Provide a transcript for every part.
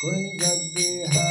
कुंज Bihar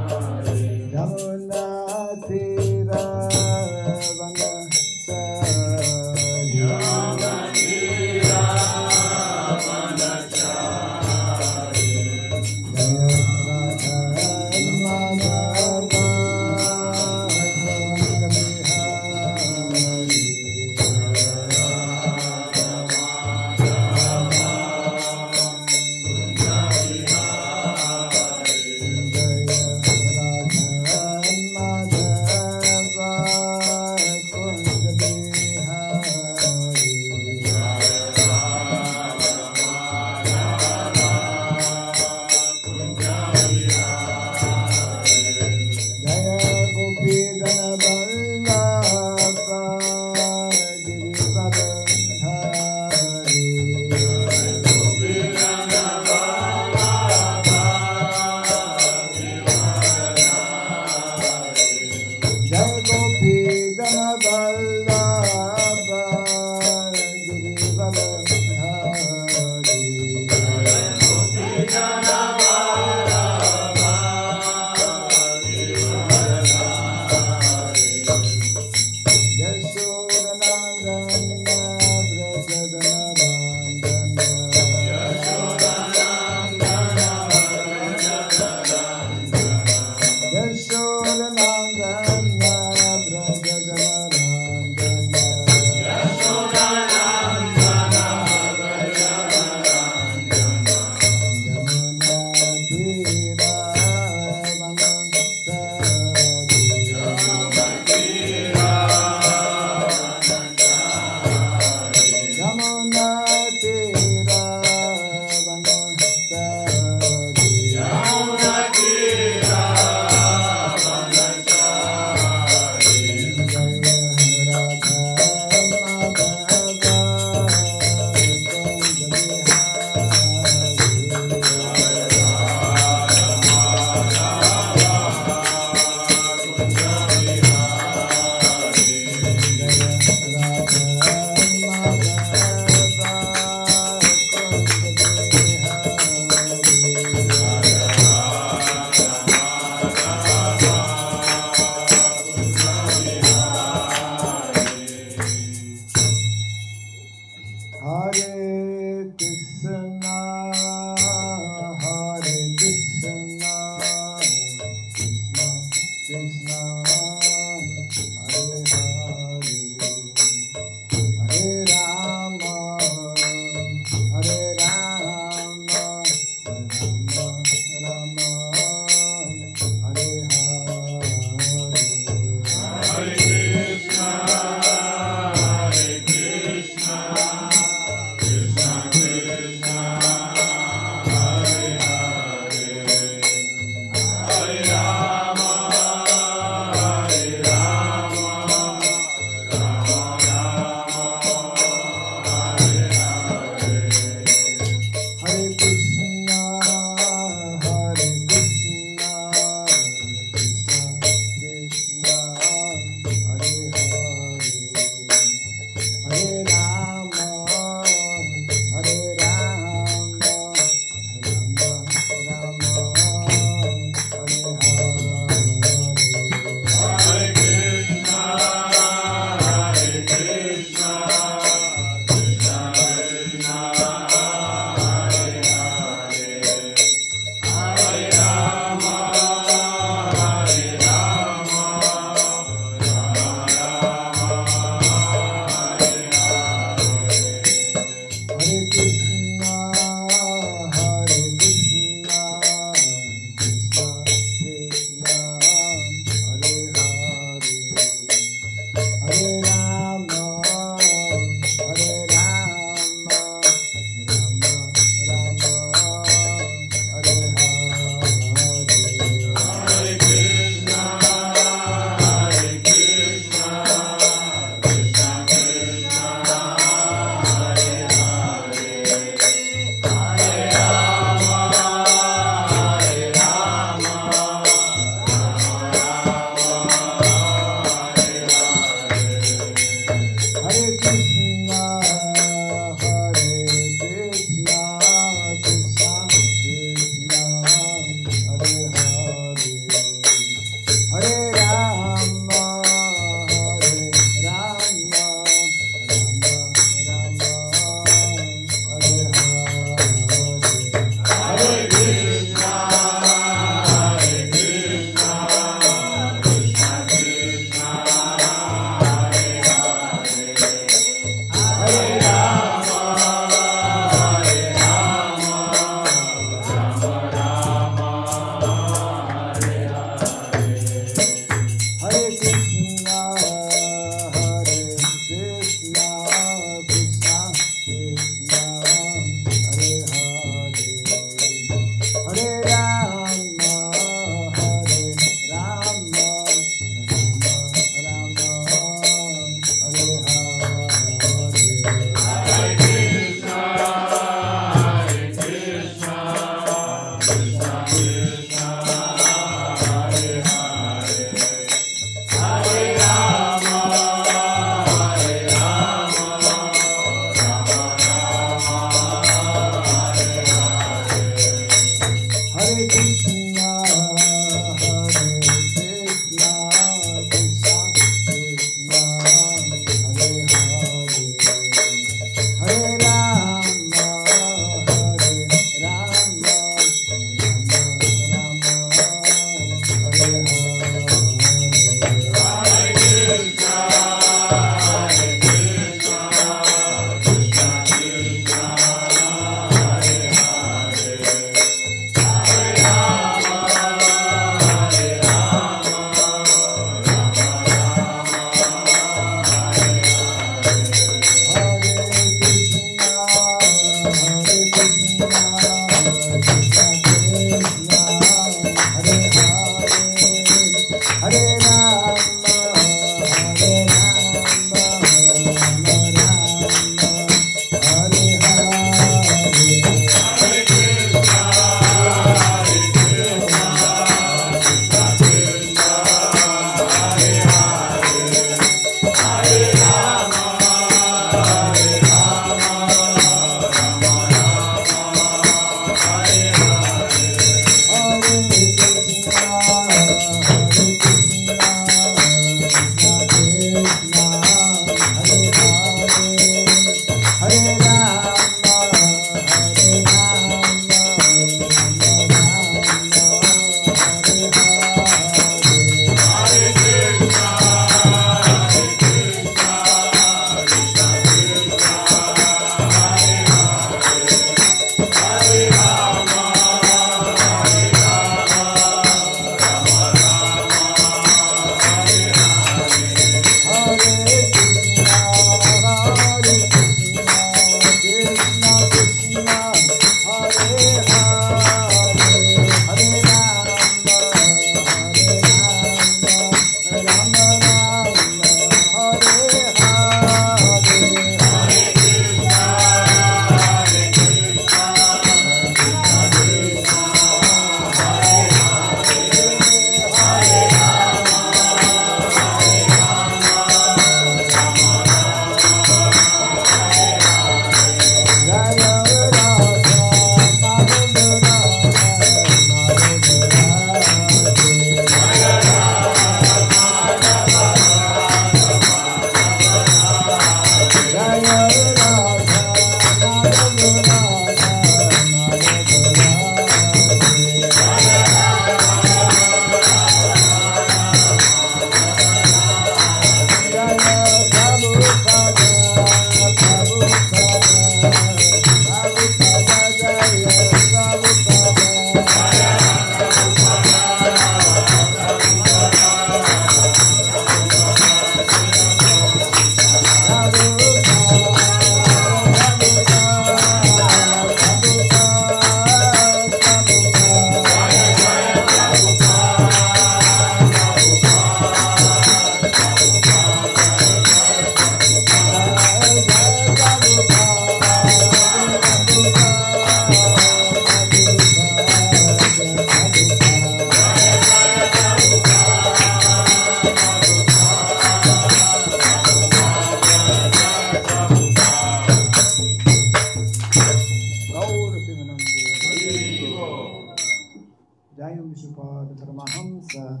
Jayam Vishnupada Paramahamsa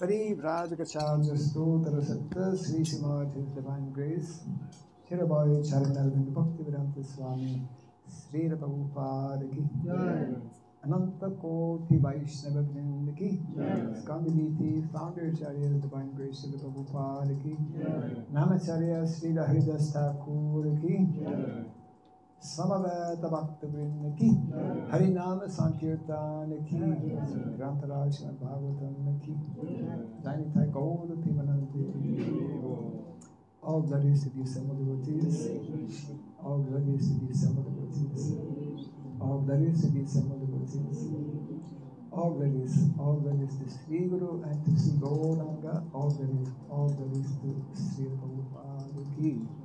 Parivrajakacharya Stotra Satta Sri Srimad His Divine Grace Shirabai Charanarvind Bhakti Vedanta Swami Sri Prabhupada Ki Ananta Koti Vaishnava Vrinda Ki Skandaliti Founder Acharya Divine Grace Sri Prabhupada Ki Namacharya Sri Haridas Thakur Ki समवेत भक्त वृंद की हरि नाम संकीर्तन की ग्रंथराज श्रीमद् भागवतम की जानी था गौर पिमनंते All glories to the assembled devotees. All glories to the assembled devotees. All glories to the assembled devotees. All glories, all glories to Sri Guru and to Sri Gauranga. All glories, all glories to Sri Prabhupada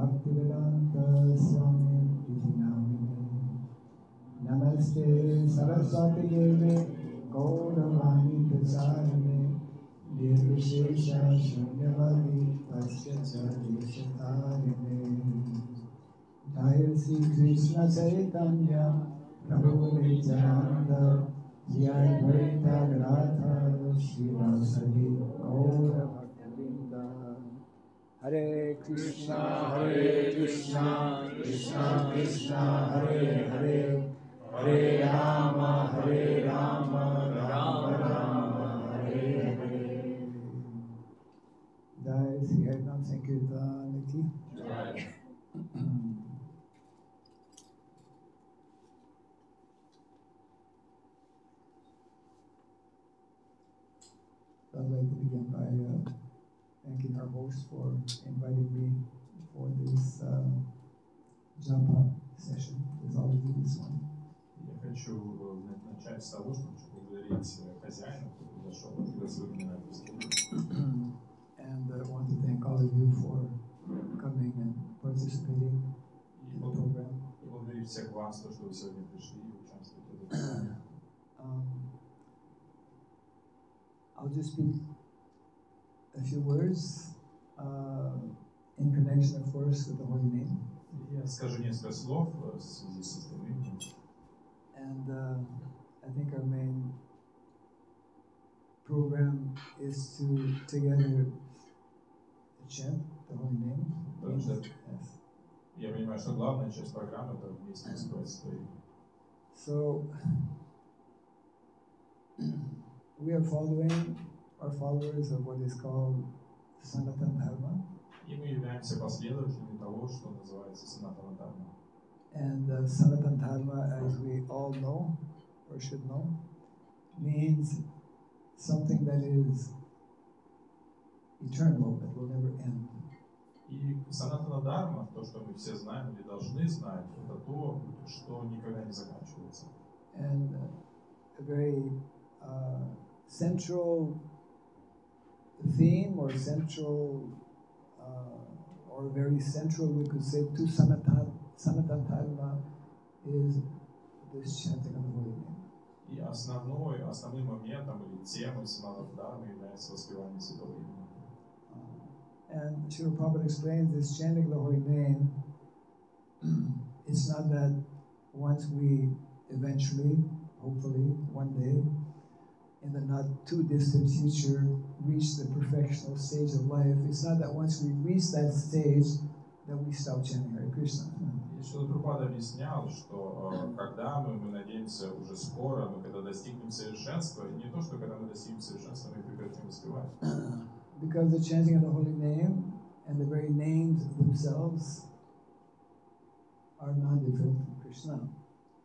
Bhaktivedanta स्वामी नमस्ते। सरस्वती देवे गौरवाणी प्रचारिणे निर्विशेष शून्यवादी तस्य च देशतारिणे जय श्री कृष्ण चैतन्य प्रभु नित्यानंद जय गदाधर श्रीवासदि गौर भक्तवृंद हरे कृष्णा हरे कृष्णा कृष्णा कृष्णा हरे हरे। हरे राम हरे राम राम राम हरे हरे। जय श्री हरिनाम संकीर्तन की uh, thanking our host for inviting me for this um, japa session. It's always good this one. Я хочу э, начать с того, поблагодарить э, хозяина, зашел и пригласил меня на And uh, I want to thank all of you for coming and participating in the program. И благодарю всех вас, то, что вы сегодня пришли и участвуете в этом. Um, I'll just speak a few words uh, in connection, of course, with the holy name. Я скажу несколько слов э, в связи с этим именем. And uh, I think our main program is to together chant the holy name. Потому что Yes. я понимаю, что главная часть программы это вместе сказать свои. So we are following our followers of what is called Sanatan Dharma. И мы являемся последователями того, что называется санатана дharma. And uh, Sanatan Dharma, as we all know, or should know, means something that is eternal, that will never end. И санатана дharma, то, что мы все знаем или должны знать, это то, что никогда не заканчивается. And uh, a very uh, central theme or central, uh, or very central, we could say, to Sanatana Dharma is this chanting of the holy name. And Srila Prabhupada explains this chanting of the holy name, it's not that once we eventually, hopefully, one day, in the not too distant future reach the perfectional stage of life. It's not that once we reach that stage that we stop chanting Hare Krishna. И что Прабхупада объяснял, что э, когда мы, мы надеемся уже скоро, мы когда достигнем совершенства, не то, что когда мы достигнем совершенства, мы прекратим воспевать. Because the chanting of the holy name and the very names themselves are not different from Krishna.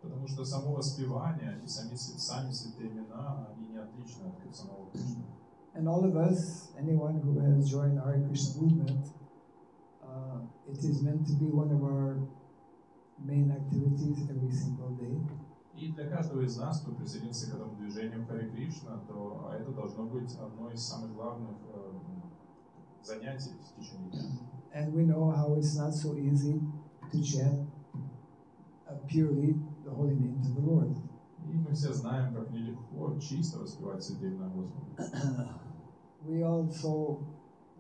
Потому что само воспевание и сами, сами святые имена, они не отличны от самого Кришны. And all of us, anyone who has joined our Krishna movement, uh, it is meant to be one of our main activities every single day. И для каждого из нас, кто присоединился к этому движению Харе Кришна, то это должно быть одно из самых главных э, занятий в течение дня. And we know how it's not so easy to chant uh, purely the holy names of the Lord. И мы все знаем, как нелегко чисто воспевать святые имена Господа. we also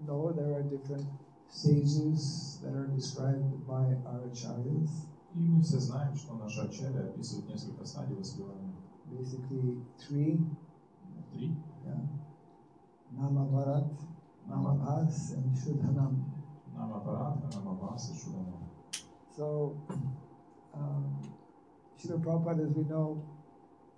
know there are different stages that are described by our acharyas. И мы все знаем, что наши ачарья описывают несколько стадий воспевания. Basically, three Три. yeah. Nama Bhas, and Shuddhanam. Намапаратха, намапаса, шуданам. So, um, Srila Prabhupada, as we know,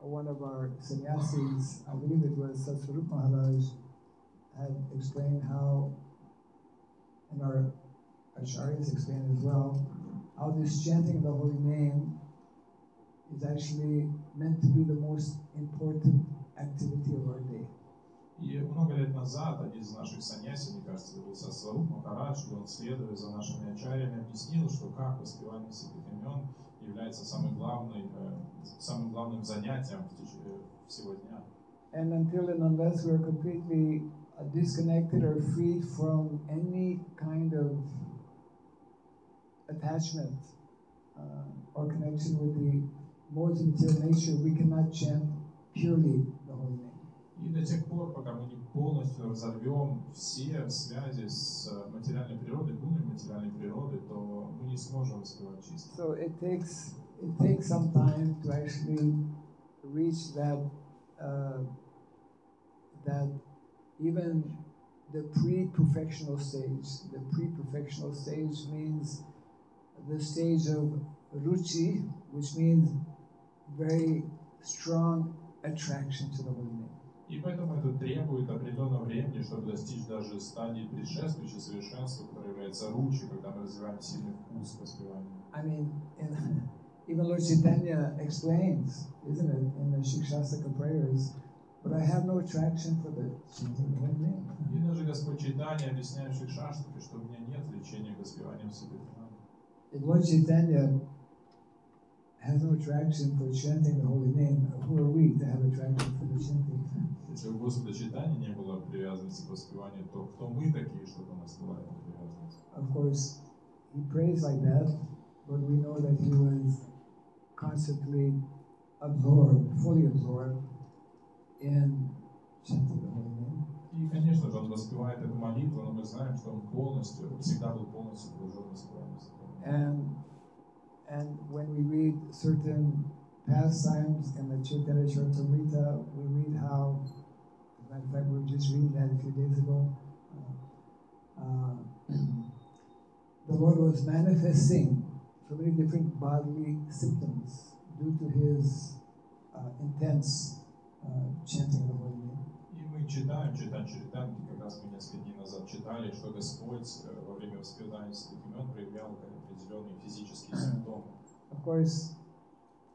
one of our sannyasis, I believe it was Satsvarup Maharaj, had explained how, and our Acharyas explained as well, how this chanting of the holy name is actually meant to be the most important activity of our day. И много лет назад один из наших саньяси, мне кажется, это был Сасваруб Махарадж, он, следуя за нашими ачарьями, объяснил, что как воспевание святых имен является самым, главной, э, самым главным занятием в теч- э, всего дня. And until and unless we're completely uh, disconnected or freed from any kind of attachment uh, or connection with the modes of material nature, we cannot chant purely the holy name. И до тех пор, пока мы не полностью разорвем все связи с э, материальной природой, гунами материальной природы, то мы не сможем воспевать чисто. So it takes it takes some time to actually reach that uh, that even the pre-perfectional stage. The pre-perfectional stage means the stage of ruchi, which means very strong attraction to the holy name. И поэтому это требует определенного времени, чтобы достичь даже стадии предшествующей совершенства, которая является ручью, когда мы развиваем сильный вкус к воспеванию. I mean, in, even Lord Chaitanya explains, isn't it, in the Shikshasaka prayers, but I have no attraction for the name. И даже Господь Читания, объясняющий шаштаки, что у меня нет влечения к воспеванию святых Lord Chaitanya has no attraction for chanting the holy name, who are we to have attraction for the chanting? Если у Господа Читания не было привязанности к воспеванию, то кто мы такие, чтобы у нас была эта привязанность? Of course, he prays like that, but we know that he was constantly absorbed, fully absorbed in chanting the holy name. И, конечно же, он воспевает эту молитву, но мы знаем, что он полностью, всегда был полностью погружен в воспевание святых имен. And and when we read certain pastimes in the Chaitanya Charitamrita, we read how, as a matter of fact, we were just reading that a few days ago. Uh, uh, the Lord was manifesting so many different bodily symptoms due to his uh, intense uh, chanting of the holy name. И мы читаем, читаем Чаритамрити, как раз мы несколько дней назад читали, что Господь э, во время воспевания святых имен проявлял определенные физические симптомы. Of course,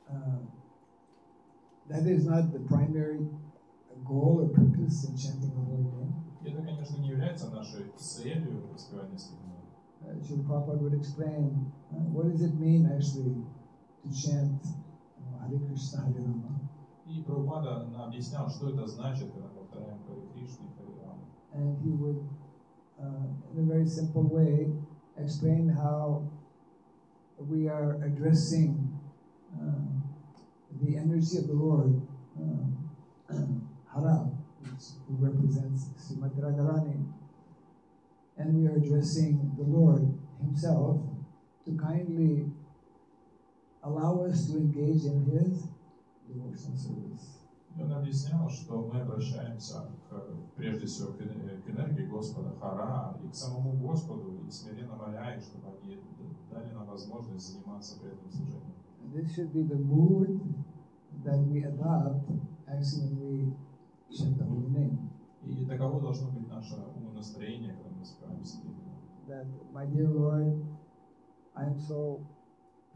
uh, that is not the primary goal or purpose in chanting the holy name. И это, конечно, не является нашей целью воспевания святых имен. Uh, Srila Prabhupada would explain uh, what does it mean actually to chant uh, Hare Krishna, Hare Rama. И Прабхупада на- объяснял, что это значит, когда мы повторяем Харе Кришну и Харе Раму. And he would, uh, in a very simple way, explain how we are addressing uh, the energy of the Lord, uh, Haram, who represents Srimati Radharani and we are addressing the Lord Himself to kindly allow us to engage in His devotional service. И он объяснял, что мы обращаемся к, прежде всего к энергии Господа Хара и к самому Господу, и смиренно моляя, чтобы они дали нам возможность заниматься преданным служением. And this should be the mood that we adopt when we chant the holy name. И таково должно быть наше умонастроение, когда мы имен. That, my dear Lord, I am so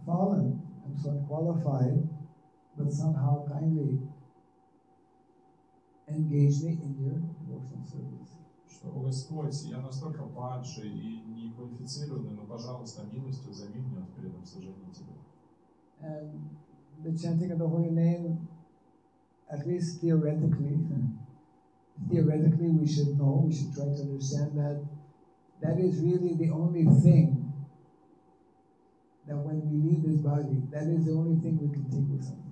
fallen, I'm so unqualified, but somehow kindly engage me in your devotional service. Что, «О Господь, я настолько падший и неквалифицированный, но, пожалуйста, милостью займи меня в преданном служении Тебе. And the chanting of the holy name, at least theoretically, theoretically we should know, we should try to understand that that is really the only thing that when we leave this body, that is the only thing we can take with us.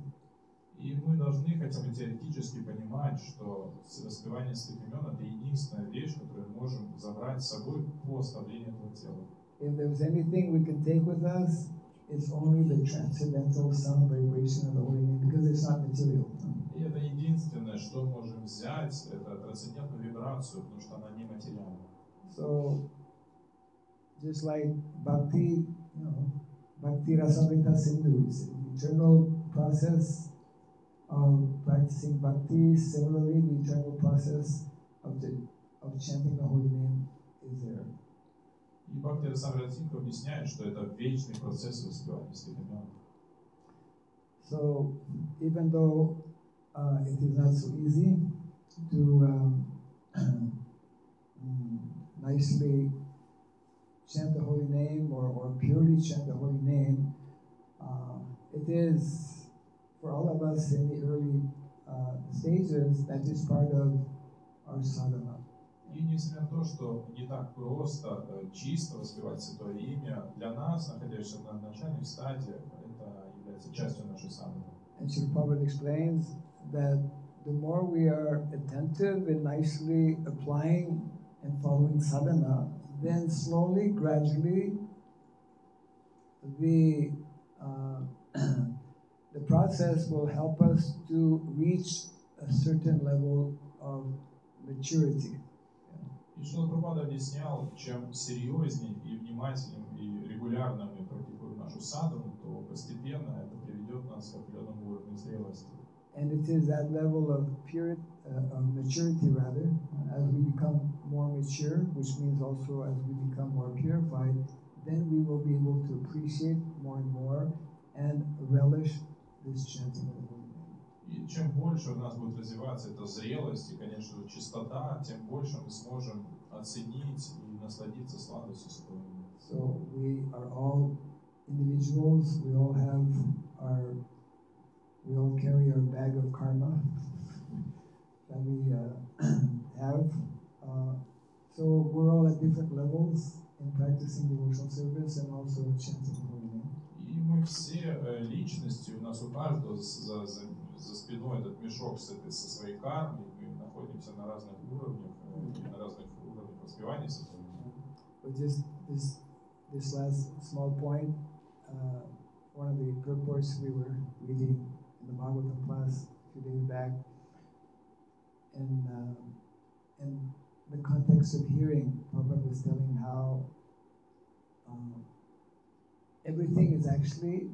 И мы должны хотя бы теоретически понимать, что воспевание святых имен – это единственная вещь, которую мы можем забрать с собой по оставлению этого тела. If there's anything we can take with us, it's only the transcendental sound vibration of the holy name because it's not material. И это единственное, что можем взять, это трансцендентную вибрацию, потому что она нематериальна. So, just like bhakti, you know, bhakti rasamrita sindhu is an eternal process of practicing bhakti. Similarly, the eternal process of the of chanting the holy name is there. И Бхакти Расамрадзинка объясняет, что это вечный процесс воспевания святых имен. So, even though uh, it is not so easy to um, mm, nicely chant the holy name or, or purely chant the holy name, uh, it is for all of us in the early uh, stages that is part of our sadhana. И несмотря на то, что не так просто э, чисто воспевать Святое Имя, для нас, находящихся на начальных стадиях, это является частью нашей садханы. And Srila Prabhupada explains that the more we are attentive and nicely applying and following sadhana, then slowly, gradually, the uh, the process will help us to reach a certain level of maturity. И Шила Прабхупада объяснял, чем серьезнее и внимательнее и регулярно мы практикуем нашу садхану, то постепенно это приведет нас к определенному уровню зрелости. And it is that level of purity, uh, of maturity rather, as we become more mature, which means also as we become more purified, then we will be able to appreciate more and more and relish this chanting of the holy name. И чем больше у нас будет развиваться эта зрелость и, конечно же, чистота, тем больше мы сможем оценить и насладиться сладостью Святого имени. So we are all individuals. We all have our, we all carry our bag of karma that we uh, have. Uh, so we're all at different levels in practicing devotional service and also chanting мы все э, личности, у нас у каждого с- за, за, за спиной этот мешок с этой, со своей кармой, мы находимся на разных уровнях, э, и на разных уровнях воспевания Святого имени. But just this this last small point, uh, one of the purports we were reading in the Bhagavatam class a few days back, in uh, in the context of hearing, Prabhupada was telling how um, everything is actually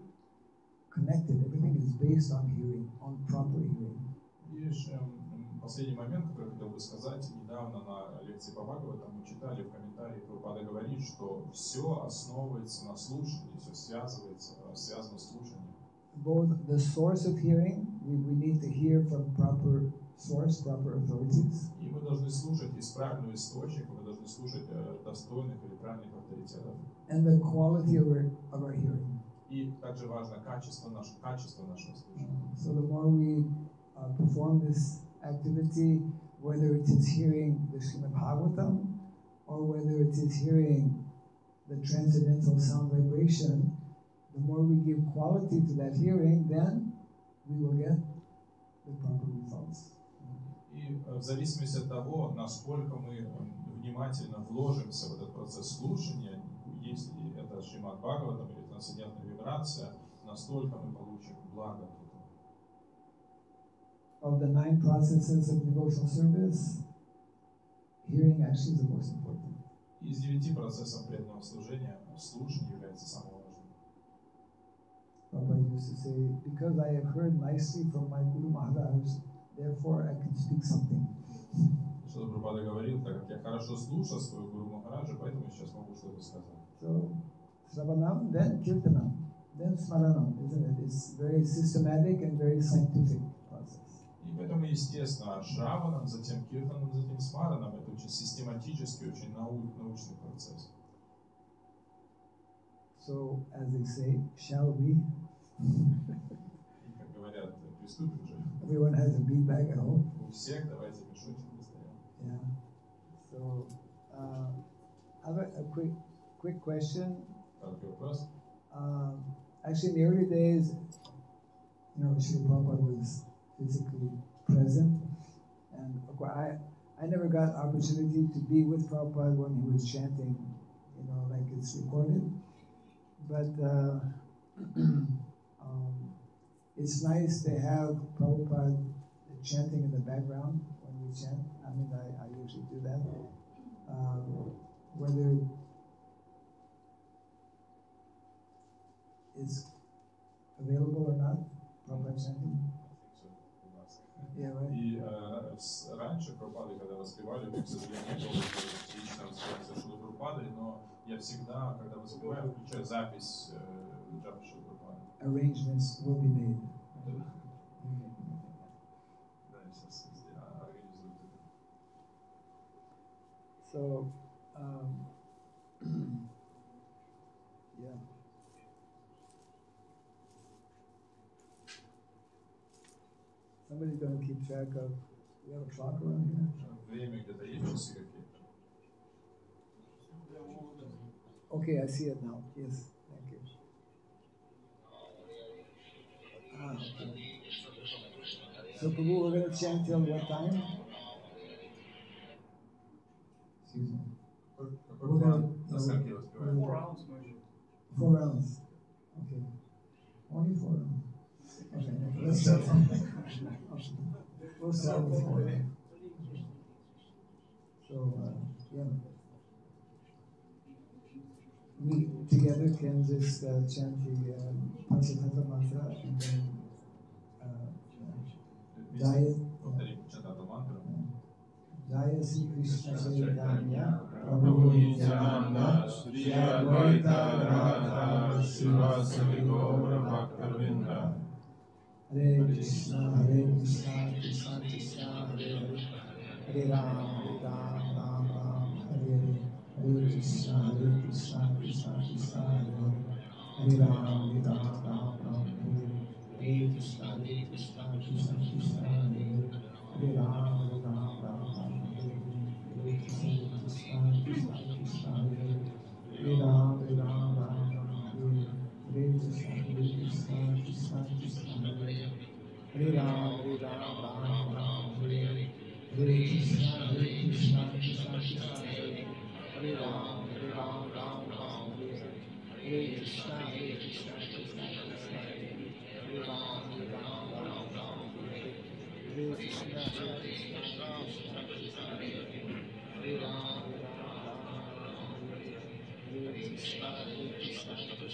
connected. Everything is based on hearing, on proper hearing. И еще м, последний момент, который хотел бы сказать, недавно на лекции по Бхагаватам мы читали в комментарии, Прабхупада говорит, что все основывается на слушании, все связывается, э, связано с слушанием. both the source of hearing, we, we need to hear from proper source, proper authorities, И мы должны слушать из правильного источника, мы должны слушать э, достойных или правильных авторитетов. and the quality of our, of our hearing. И также важно качество, наше, качество нашего слушания. So the more we uh, perform this activity, whether it is hearing the Srimad Bhagavatam or whether it is hearing the transcendental sound vibration, the more we give quality to that hearing, then we will get the proper results. И в зависимости от того, насколько мы внимательно вложимся в этот процесс слушания, если это Шримад Бхагаватам или трансцендентная вибрация, настолько мы получим благо от этого. Of the nine processes of devotional service, hearing actually is the most important. Из девяти процессов преданного служения слушание является самым важным. Prabhupada used to say, because I have heard nicely from my Guru Maharaj, therefore I can speak something. Что Прабхупада говорил, так как я хорошо слушал своего Гуру Махараджа, поэтому сейчас могу что-то сказать. So, Sravanam, then Kirtanam, then Smaranam, isn't it? It's very systematic and very scientific process. И поэтому, естественно, Шраваном, затем Киртаном, затем Смараном это очень систематический, очень нау- научный процесс. So, as they say, shall we? И, как говорят, приступим же. Everyone has a bead bag at home. У всех давайте мешочек достаем. Yeah. So, uh, I have a, a quick, quick question. Короткий вопрос. Um, actually, in the early days, you know, Sri Prabhupada was physically present, and of course, I, I never got opportunity to be with Prabhupada when he was chanting, you know, like it's recorded. But uh, um, it's nice to have Prabhupada chanting in the background when we chant. I mean, I, I usually do that. Um, whether is available or not, Prabhupada chanting. Yeah, right. И э, с- раньше Прабхупады, когда воспевали, у меня, к сожалению, не было возможности лично воспевать за Шилу Прабхупады, но я всегда, когда воспеваю, включаю запись э, Джапа Шилы Прабхупады. arrangements will be made. So, um, yeah. Somebody's going to keep track of. We have a clock around here. Okay, I see it now. Yes. So we're going to chant until what time? Excuse me? Four, four, four rounds. Four rounds. Okay. Only four rounds. Okay, let's start. we'll start with four. So, uh, yeah. We together can just uh, chant the uh, Panchatattva mantra and then जय जय श्री कृष्ण चैतन्य प्रभु नित्यानंद श्री अद्वैत राधा श्रीवासवि गौर भक्तवृंद हरे कृष्ण हरे कृष्ण कृष्ण कृष्ण हरे हरे हरे राम हरे राम राम राम हरे हरे हरे कृष्णा हरे कृष्णा कृष्णा कृष्णा हरे हरे हरे राम हरे Ram Ram Ram Hare Krishna, Hare Krishna, Krishna Krishna, Hare Hare Rama, Rama Rama, Hare Krishna, Krishna Krishna, Krishna Hare Hare Rama, Rama Rama, Hare Krishna, Krishna Krishna, Krishna Hare Hare Rama, Rama Rama, Hare Krishna, Hare Krishna, Krishna Krishna, Hare Hare Rama, Rama Rama, Hare Krishna, Hare Krishna, Krishna Krishna, Krishna, Krishna, Krishna,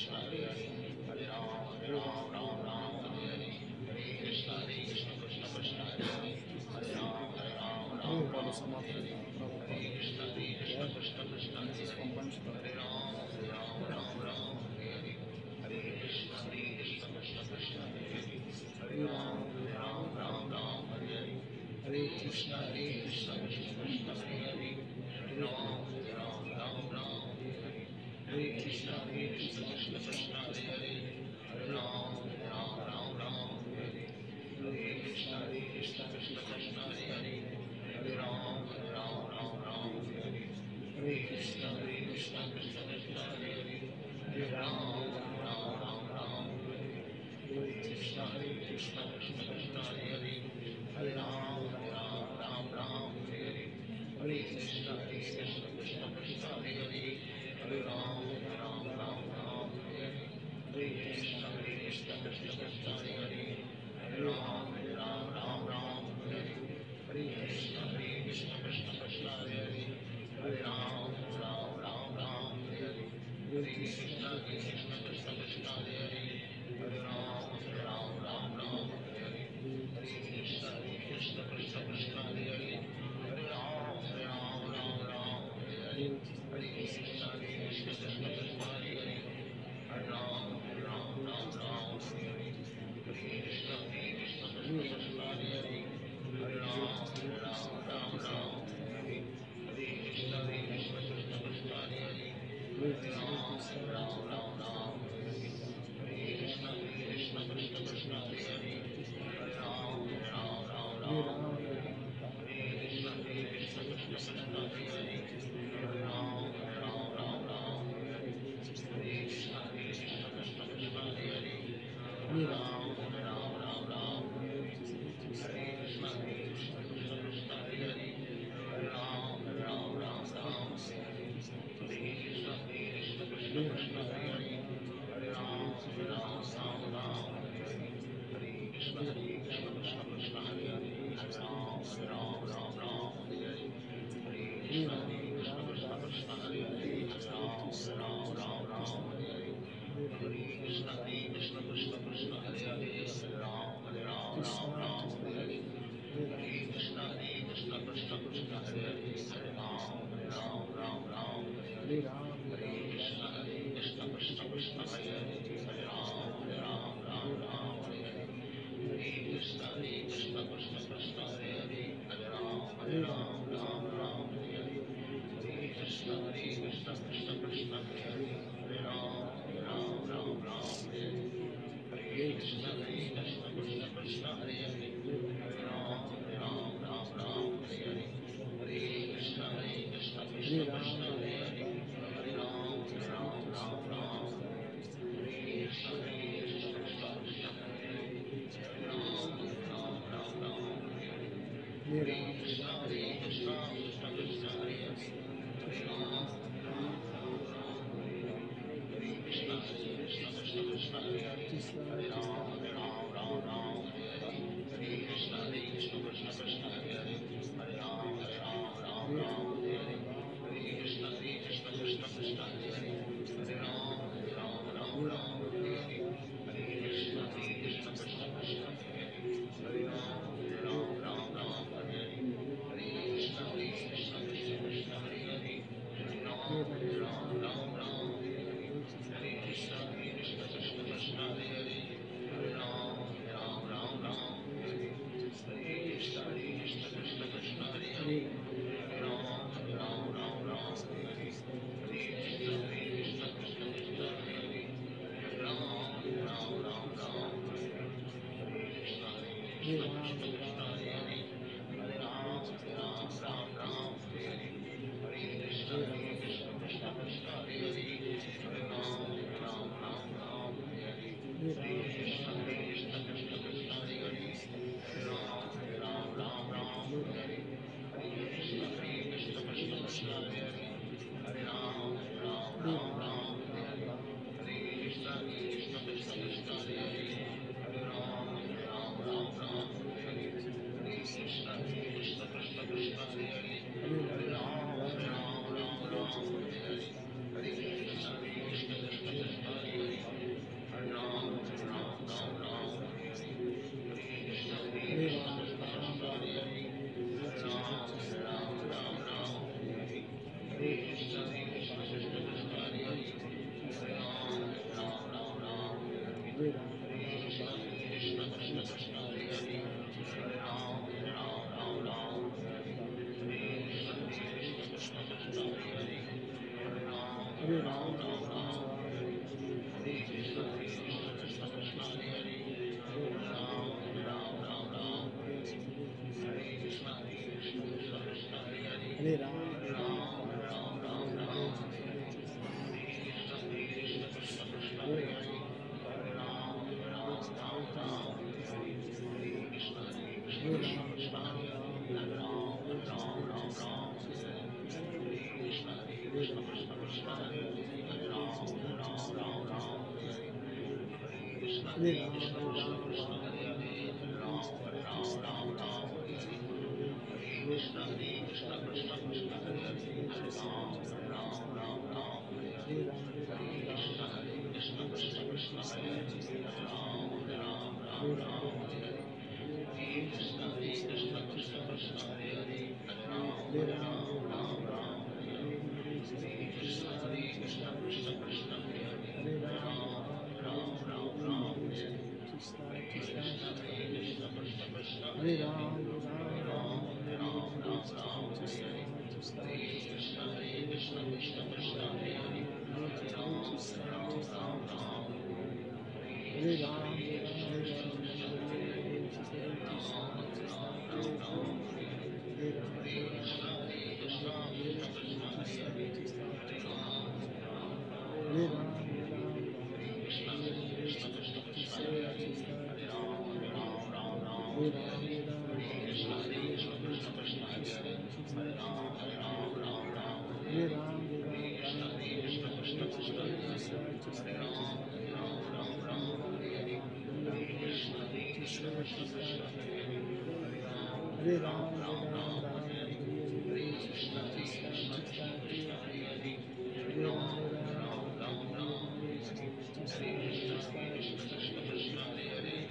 那个 அதுதான்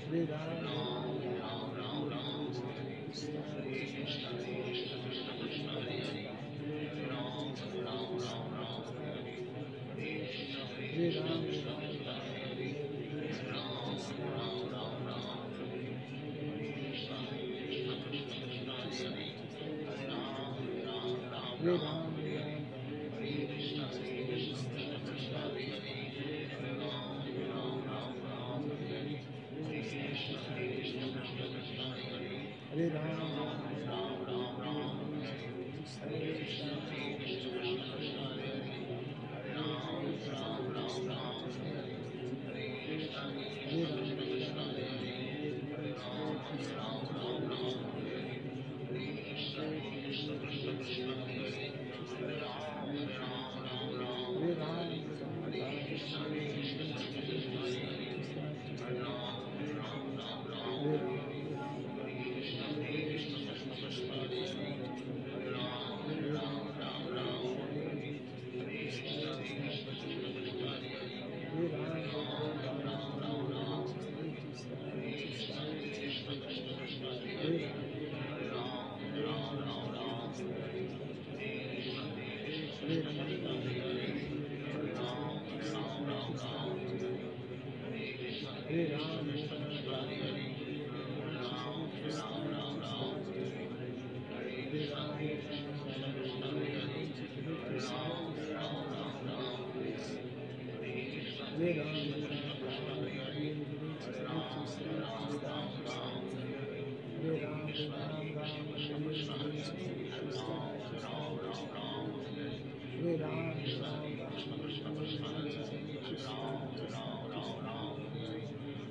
Obrigado.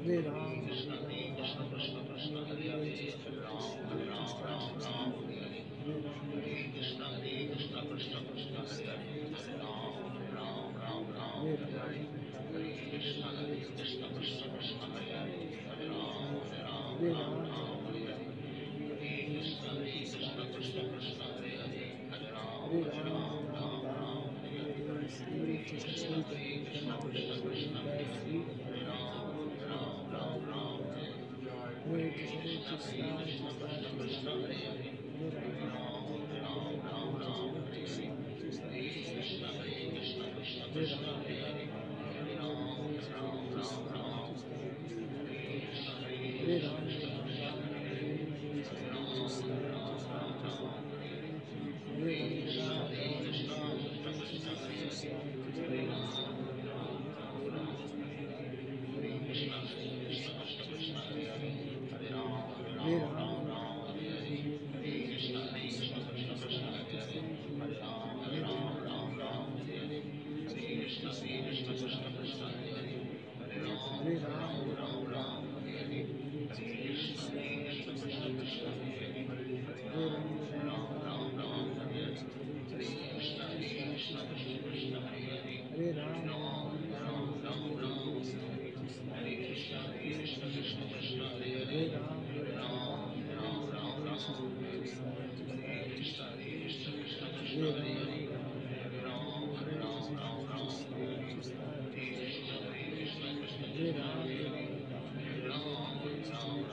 later.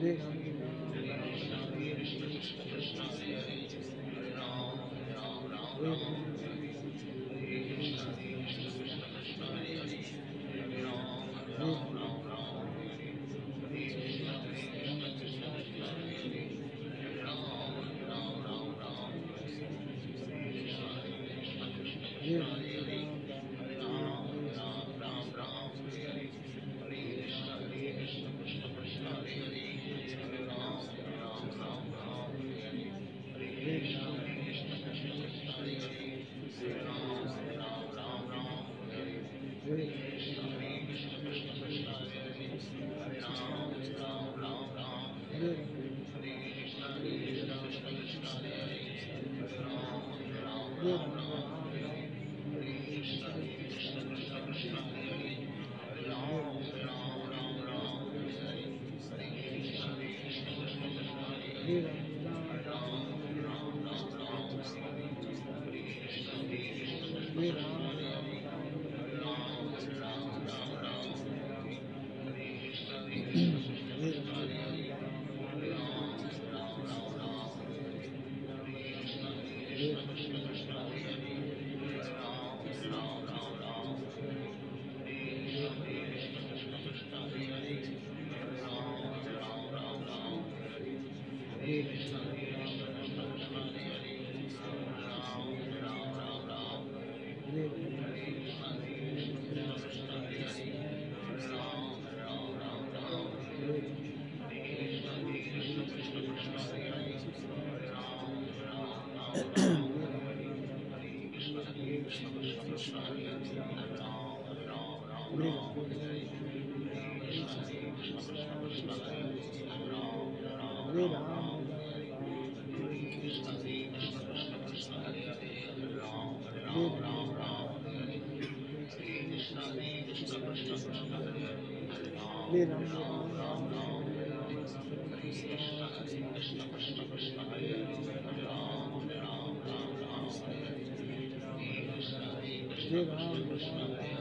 Yeah. Krishna. Shri Ram Krishna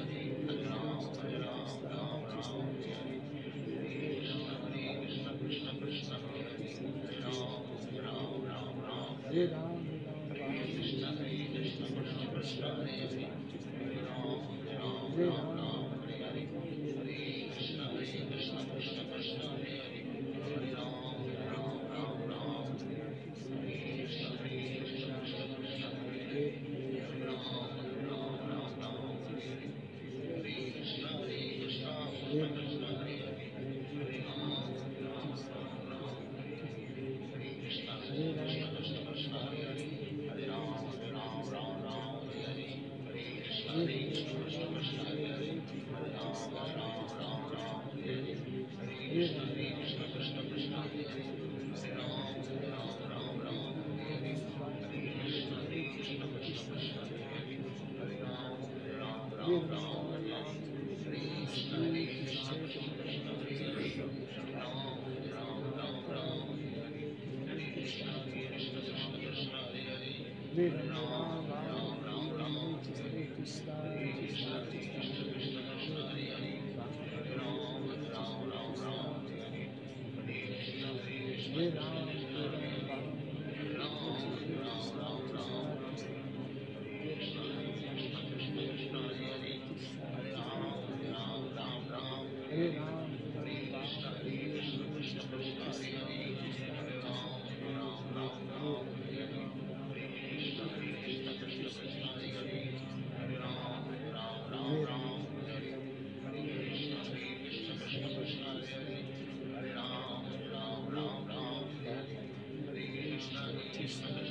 Hare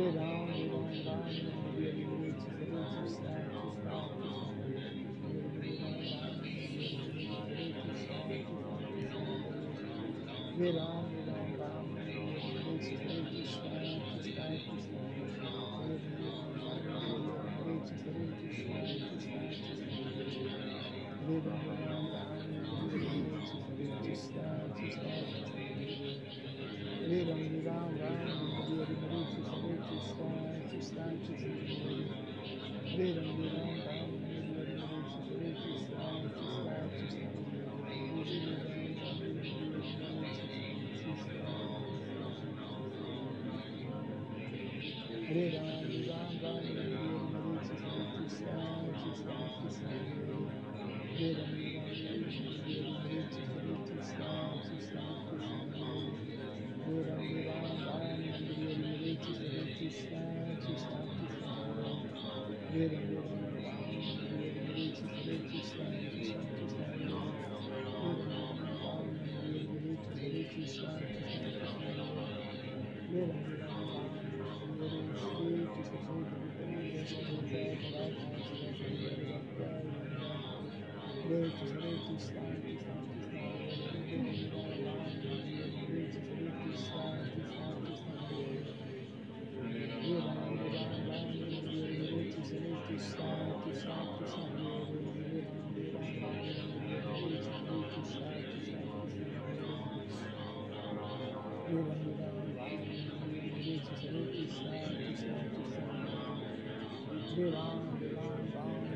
get on, Hare Ram, Hare Ram, Ram,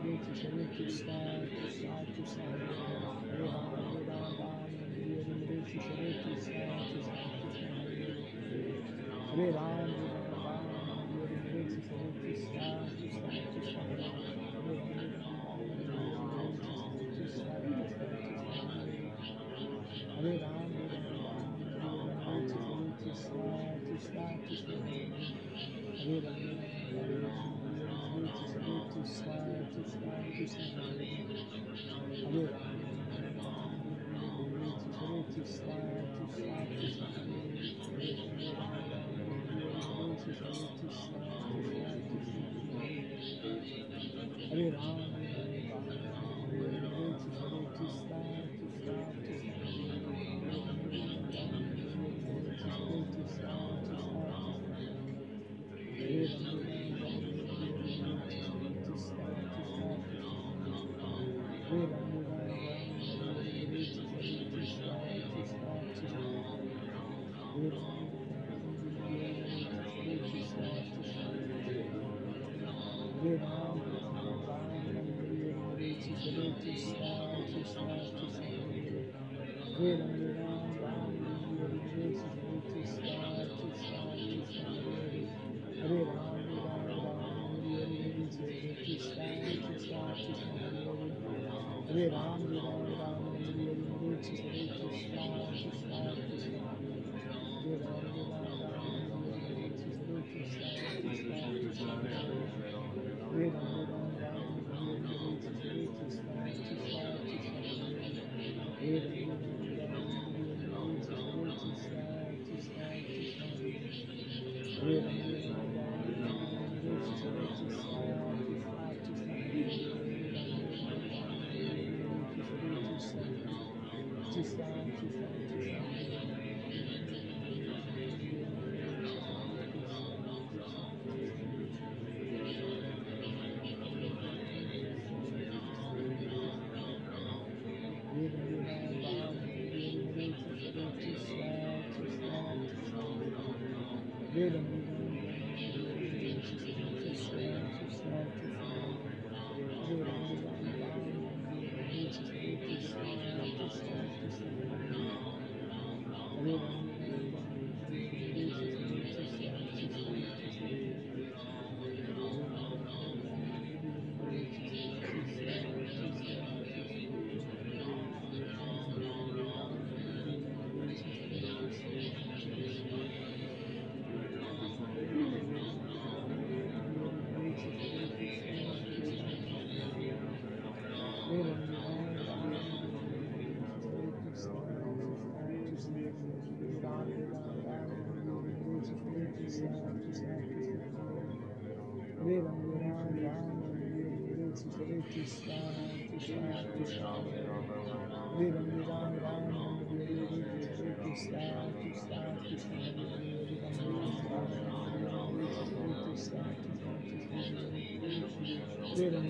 Hare Krishna, Hare Krishna, Krishna Krishna, Hare Hare Ram, Hare Ram, Ram, Hare Krishna, Hare Krishna, Krishna Krishna, Hare Hare. Hare Ram, Hare Ram, Ram, Hare Krishna, Hare Krishna, Krishna Krishna, Hare Hare. Hare Krishna, Krishna Krishna, Hare Dude, I'm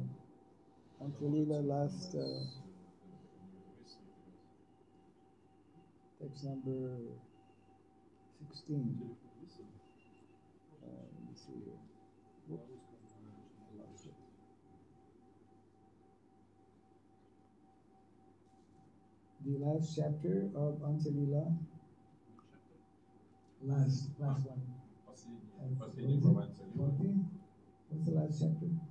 Antya-lila last uh, text number 16. Uh, let me see here. Whoops. The last chapter of Antya-lila. Last, last one. What's the last chapter?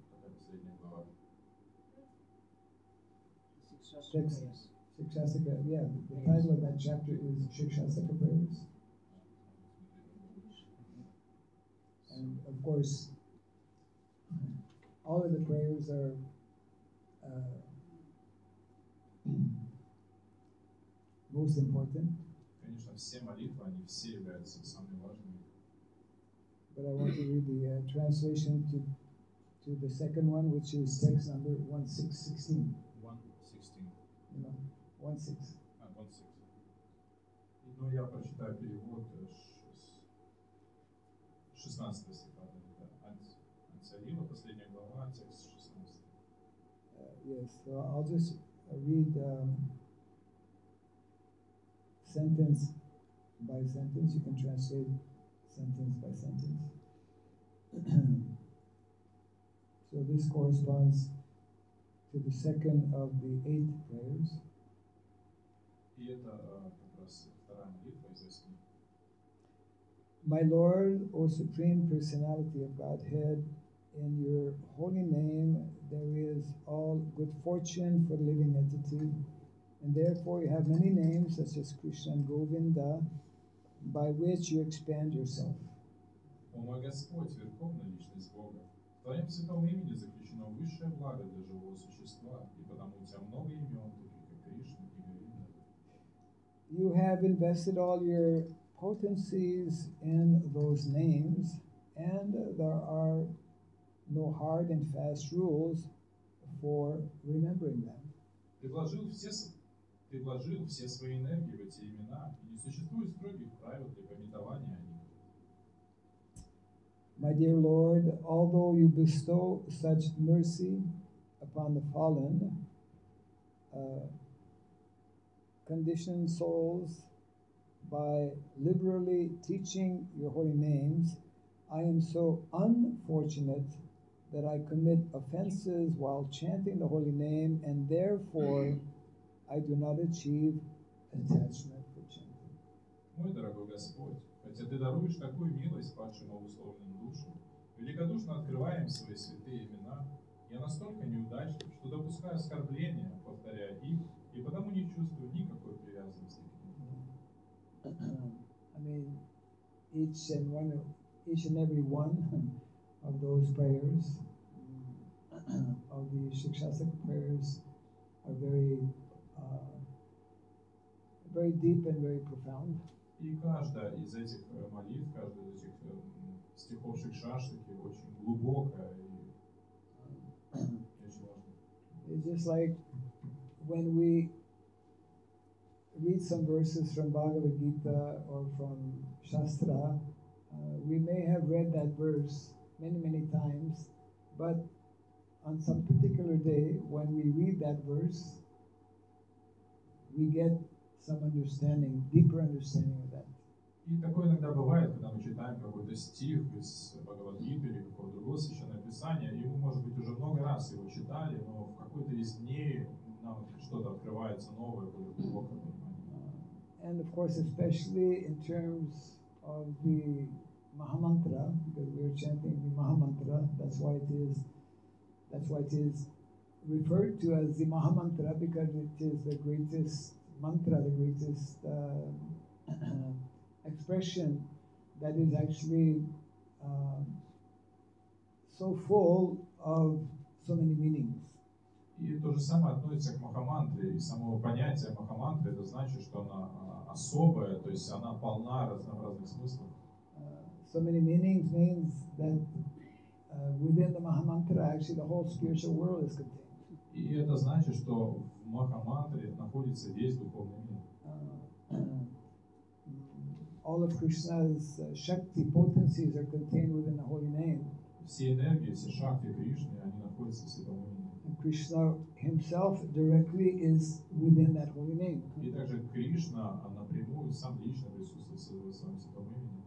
Shikshashtaka, yeah, the title of that chapter is Shikshashtaka prayers. And of course, all of the prayers are uh, most important. But I want to read the uh, translation to, to the second one, which is text number 1616. 1.16. You know, 1 6. А, 1.6. Ну, я прочитаю перевод э, ш- с 16 стиха. да, Анти- Антиалила, последняя глава, текст 16. Uh, yes, so I'll just uh, read um, sentence by sentence. You can translate sentence by sentence. so this corresponds to the second of the eight prayers. И это э, как раз вторая молитва из восьми. My Lord, O Supreme Personality of Godhead, in your holy name there is all good fortune for the living entity, and therefore you have many names such as Krishna and Govinda, by which you expand yourself. О мой Господь, Верховная Личность Бога, в Твоем святом имени заключено высшее благо для живого существа, и потому у Тебя много имен, таких You have invested all your potencies in those names, and there are no hard and fast rules for remembering them. Ты вложил все, с- ты вложил все свои энергии в эти имена, и не существует строгих правил для пометования о них. My dear Lord, although you bestow such mercy upon the fallen, uh, conditioned souls by liberally teaching your holy names, I am so unfortunate that I commit offenses while chanting the holy name, and therefore I do not achieve attachment for chanting. Мой дорогой Господь, хотя Ты даруешь такую милость падшим обусловленным душам, великодушно открываем свои святые имена, я настолько неудачлив, что допускаю оскорбления, повторяя их, и потому не чувствую никакой привязанности к. I mean, each and one, each and every one of those prayers, of the Shikshasaka prayers, are very, uh, very deep and very profound. И каждая из этих э, молитв, каждая из этих э, стихов Шикшаштаки очень глубокая и э, и очень важная. It's just like when we read some verses from Bhagavad Gita or from Shastra, uh, we may have read that verse many, many times, but on some particular day, when we read that verse, we get some understanding, deeper understanding of that. И такое иногда бывает, когда мы читаем какой-то стих из Бхагавадгиты или какого-то другого священного писания, и мы, может быть, уже много раз его читали, но в какой-то из дней нам что-то открывается новое, более глубокое понимание. And of course, especially in terms of the Mahamantra, because we're chanting the Mahamantra, that's why it is, that's why it is referred to as the Mahamantra because it is the greatest mantra, the greatest uh, expression that is actually um, so full of so many meanings. И то же самое относится к махамантре. И само понятие махамантры, это значит, что она а, особая, то есть она полна разнообразных смыслов. Uh, so many meanings means that uh, within the Mahamantra, actually, the whole spiritual world is contained. И это значит, что в махамантре находится весь духовный мир. Uh, all of Krishna's uh, Shakti potencies are contained within the holy name. Все энергии, все шакти Кришны, они находятся в святом имени. And Krishna himself directly is within that holy name. И также Кришна а напрямую сам лично присутствует в своем святом имени.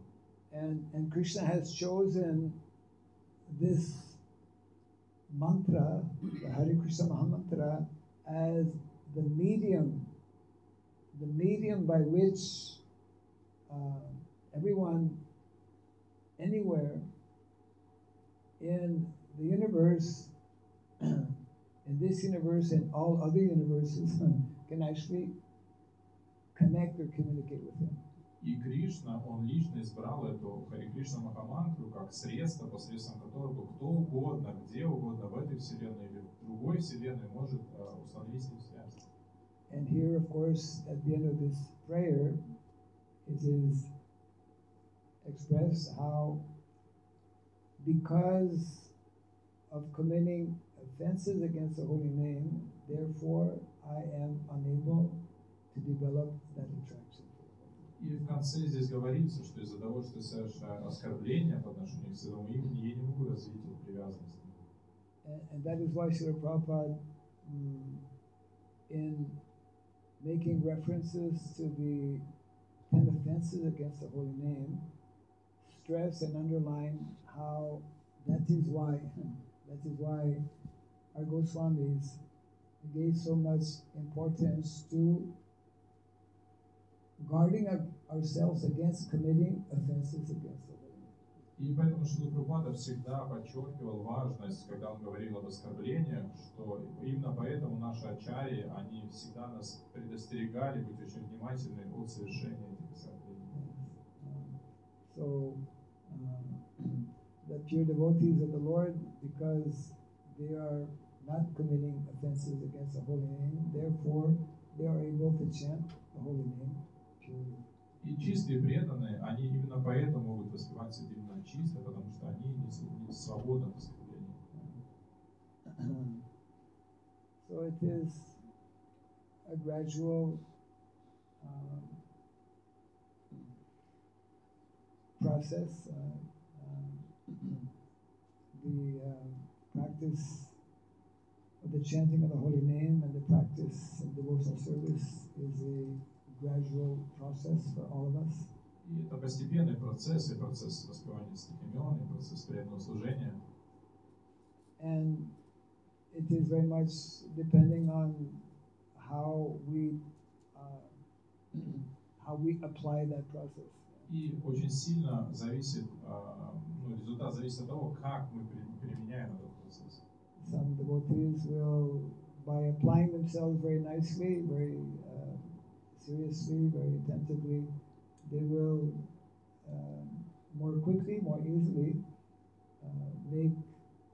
And, and Krishna has chosen this mantra, the Hare Krishna Mahamantra, as the medium, the medium by which uh, everyone, anywhere in the universe, in this universe and all other universes, can actually connect or communicate with Him. И Кришна, он лично избрал эту Хари Кришна Махамантру как средство, посредством которого кто угодно, где угодно в этой вселенной или в другой вселенной может uh, установить с ним связь. And here, of course, at the end of this prayer, it is expressed how, because of committing offenses against the holy name, therefore I am unable to develop that attraction. И в конце здесь говорится, что из-за того, что я совершаю оскорбление по отношению к святому имени, я не могу развить эту привязанность. And, and that is why Srila Prabhupada, mm, in making references to the ten offenses against the holy name, stress and underline how that is why that is why our Goswamis gave so much importance to guarding our, ourselves against committing offenses against the. И поэтому Шила Прабхупада всегда подчеркивал важность, когда он говорил об оскорблениях, что именно поэтому наши ачари, они всегда нас предостерегали быть очень внимательны от совершения этих оскорблений. So, um, the pure devotees of the Lord, because they are not committing offenses against the holy name, therefore they are able to chant the holy name purely. И чистые преданные, они именно поэтому могут воспевать себя именно чисто, потому что они не, с- не свободны от оскорблений. so it is a gradual um, process. Uh, um, the um, practice of the chanting of the holy name and the practice of devotional service is a gradual process for all of us. И это постепенный процесс, и процесс воспевания святых имен, и процесс преданного служения. and it is very much depending on how we uh, how we apply that process. И очень сильно зависит, а, ну, результат зависит от того, как мы при- применяем этот процесс. Some devotees will, by applying themselves very nicely, very uh, seriously, very attentively, they will um, more quickly, more easily uh, make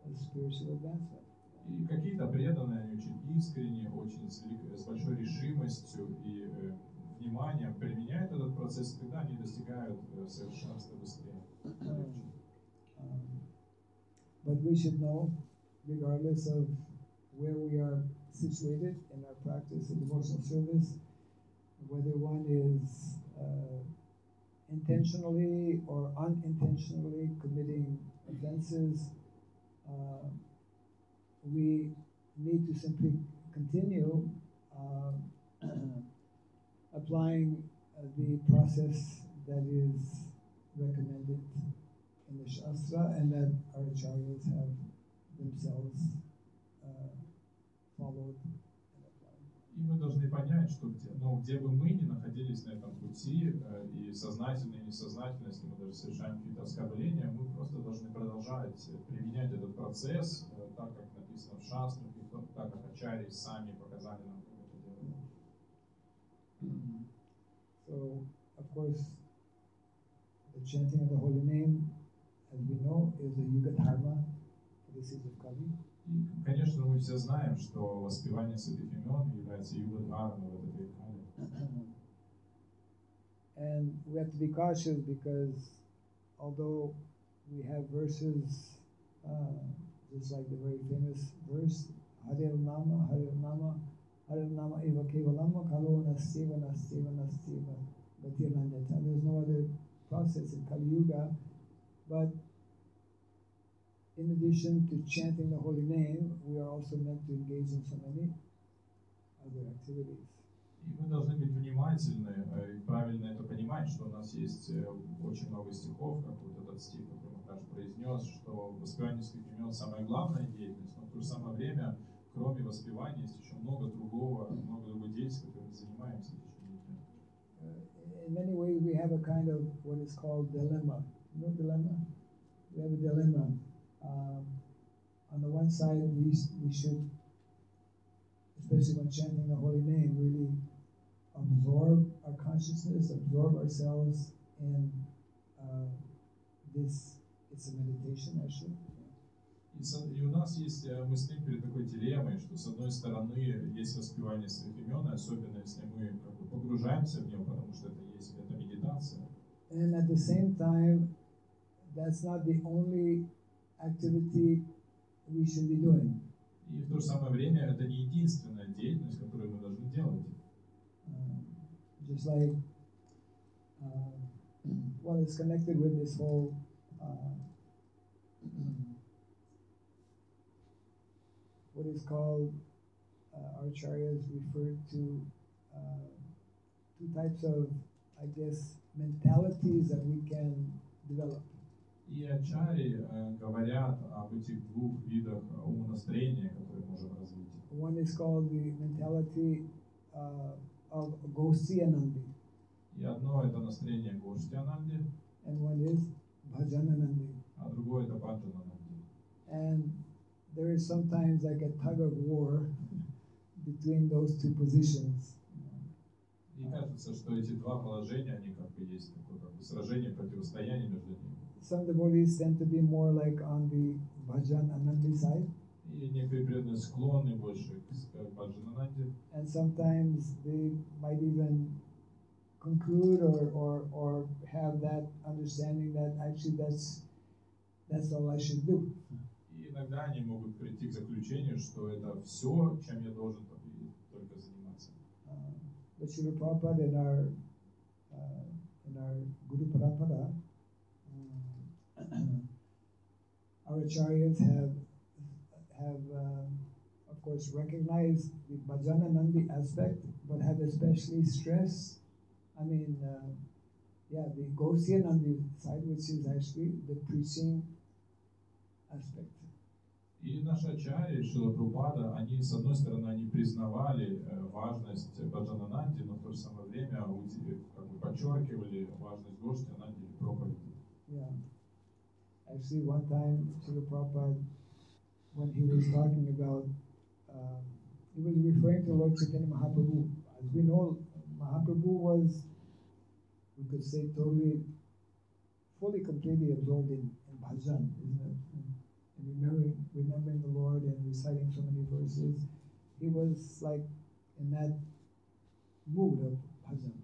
a spiritual advancement. И какие-то преданные, они очень искренне, очень с, велик- с большой решимостью и э, вниманием применяют этот процесс, и тогда они достигают э, совершенства быстрее. Um, but we should know, regardless of where we are situated in our practice of devotional service, whether one is uh, intentionally or unintentionally committing offenses, uh, we need to simply continue uh, applying uh, the process that is recommended in the Shastra and that our acharyas have themselves uh, followed and applied. И мы должны понять, что где, ну, где бы мы ни находились на этом пути, э, и сознательно, и несознательно, если мы даже совершаем какие-то оскорбления, мы просто должны продолжать применять этот процесс, э, так как написано в шастрах, и так как ачарьи сами показали нам, как это делать. So, of course, the chanting of the holy name, as we know, is a yuga dharma for the seeds of Kali. И, конечно, мы все знаем, что воспевание святых имен является югадхармой в этой кале. And we have to be cautious because although we have verses, uh, just like the very famous verse, Hare Nama, Hare Nama, Hare Nama Eva Kevalama, Kalo Nastiva, Nastiva, Nastiva, Gatirandata. There's no other process in Kali Yuga, but in addition to chanting the holy name, we are also meant to engage in so many other activities. И мы должны быть внимательны э, и правильно это понимать, что у нас есть э, очень много стихов, как вот этот стих, который Махарадж произнес, что воспевание имен самая главная деятельность, но в то же самое время, кроме воспевания, есть еще много другого, много другой деятельности, которой мы занимаемся в течение дня. Uh, in many ways, we have a kind of what is called dilemma. You know dilemma? We have a dilemma. Um, on the one side, we, we should, especially when chanting the holy name, really absorb our consciousness, absorb ourselves in uh, this. It's a meditation, actually. И, у нас есть, э, мы стоим перед такой дилеммой, что с одной стороны есть воспевание своих имен, особенно если мы как бы погружаемся в него, потому что это есть это медитация. And at the same time, that's not the only activity we should be doing. И в то же самое время это не единственная деятельность, которую мы должны делать. Um, just like, uh, well, it's connected with this whole. Uh, what is called, uh, our acharyas referred to uh, two types of, I guess, mentalities that we can develop. И ачари э, говорят об этих двух видах умонастроения, которые можем развить. One is called the mentality uh, of Gosyanandi, И одно это настроение Гоштиананди, and one is Bhajananandi. а другое это Баджанананди. And there is sometimes like a tug of war between those two positions. И кажется, что эти два положения, они как бы есть такое как бы сражение, противостояние между ними. some devotees tend to be more like on the bhajananandi side. Э, and sometimes they might even conclude or, or, or have that understanding that actually that's, that's all I should do. Иногда они могут прийти к заключению, что это все, чем я должен только заниматься. Uh, Srila Prabhupada in our, uh, in our Guru Parampara uh, our acharyas have, have um, of course, recognized the bhajananandi aspect, but have especially stressed, I mean, uh, yeah, the goshthyanandi side, which is actually the preaching aspect. И наши ачари, Шила Прупада, они, с одной стороны, они признавали э, важность Баджанананди, но в то же самое время как бы, подчеркивали важность Гоштинанди и проповеди. Yeah. Actually, one time, Srila Prabhupada, when he was talking about, um, he was referring to Lord Chaitanya Mahaprabhu. As we know, Mahaprabhu was, we could say, totally, fully, completely absorbed in, in bhajan, isn't it? And remembering, remembering the Lord and reciting so many verses. He was like in that mood of bhajan.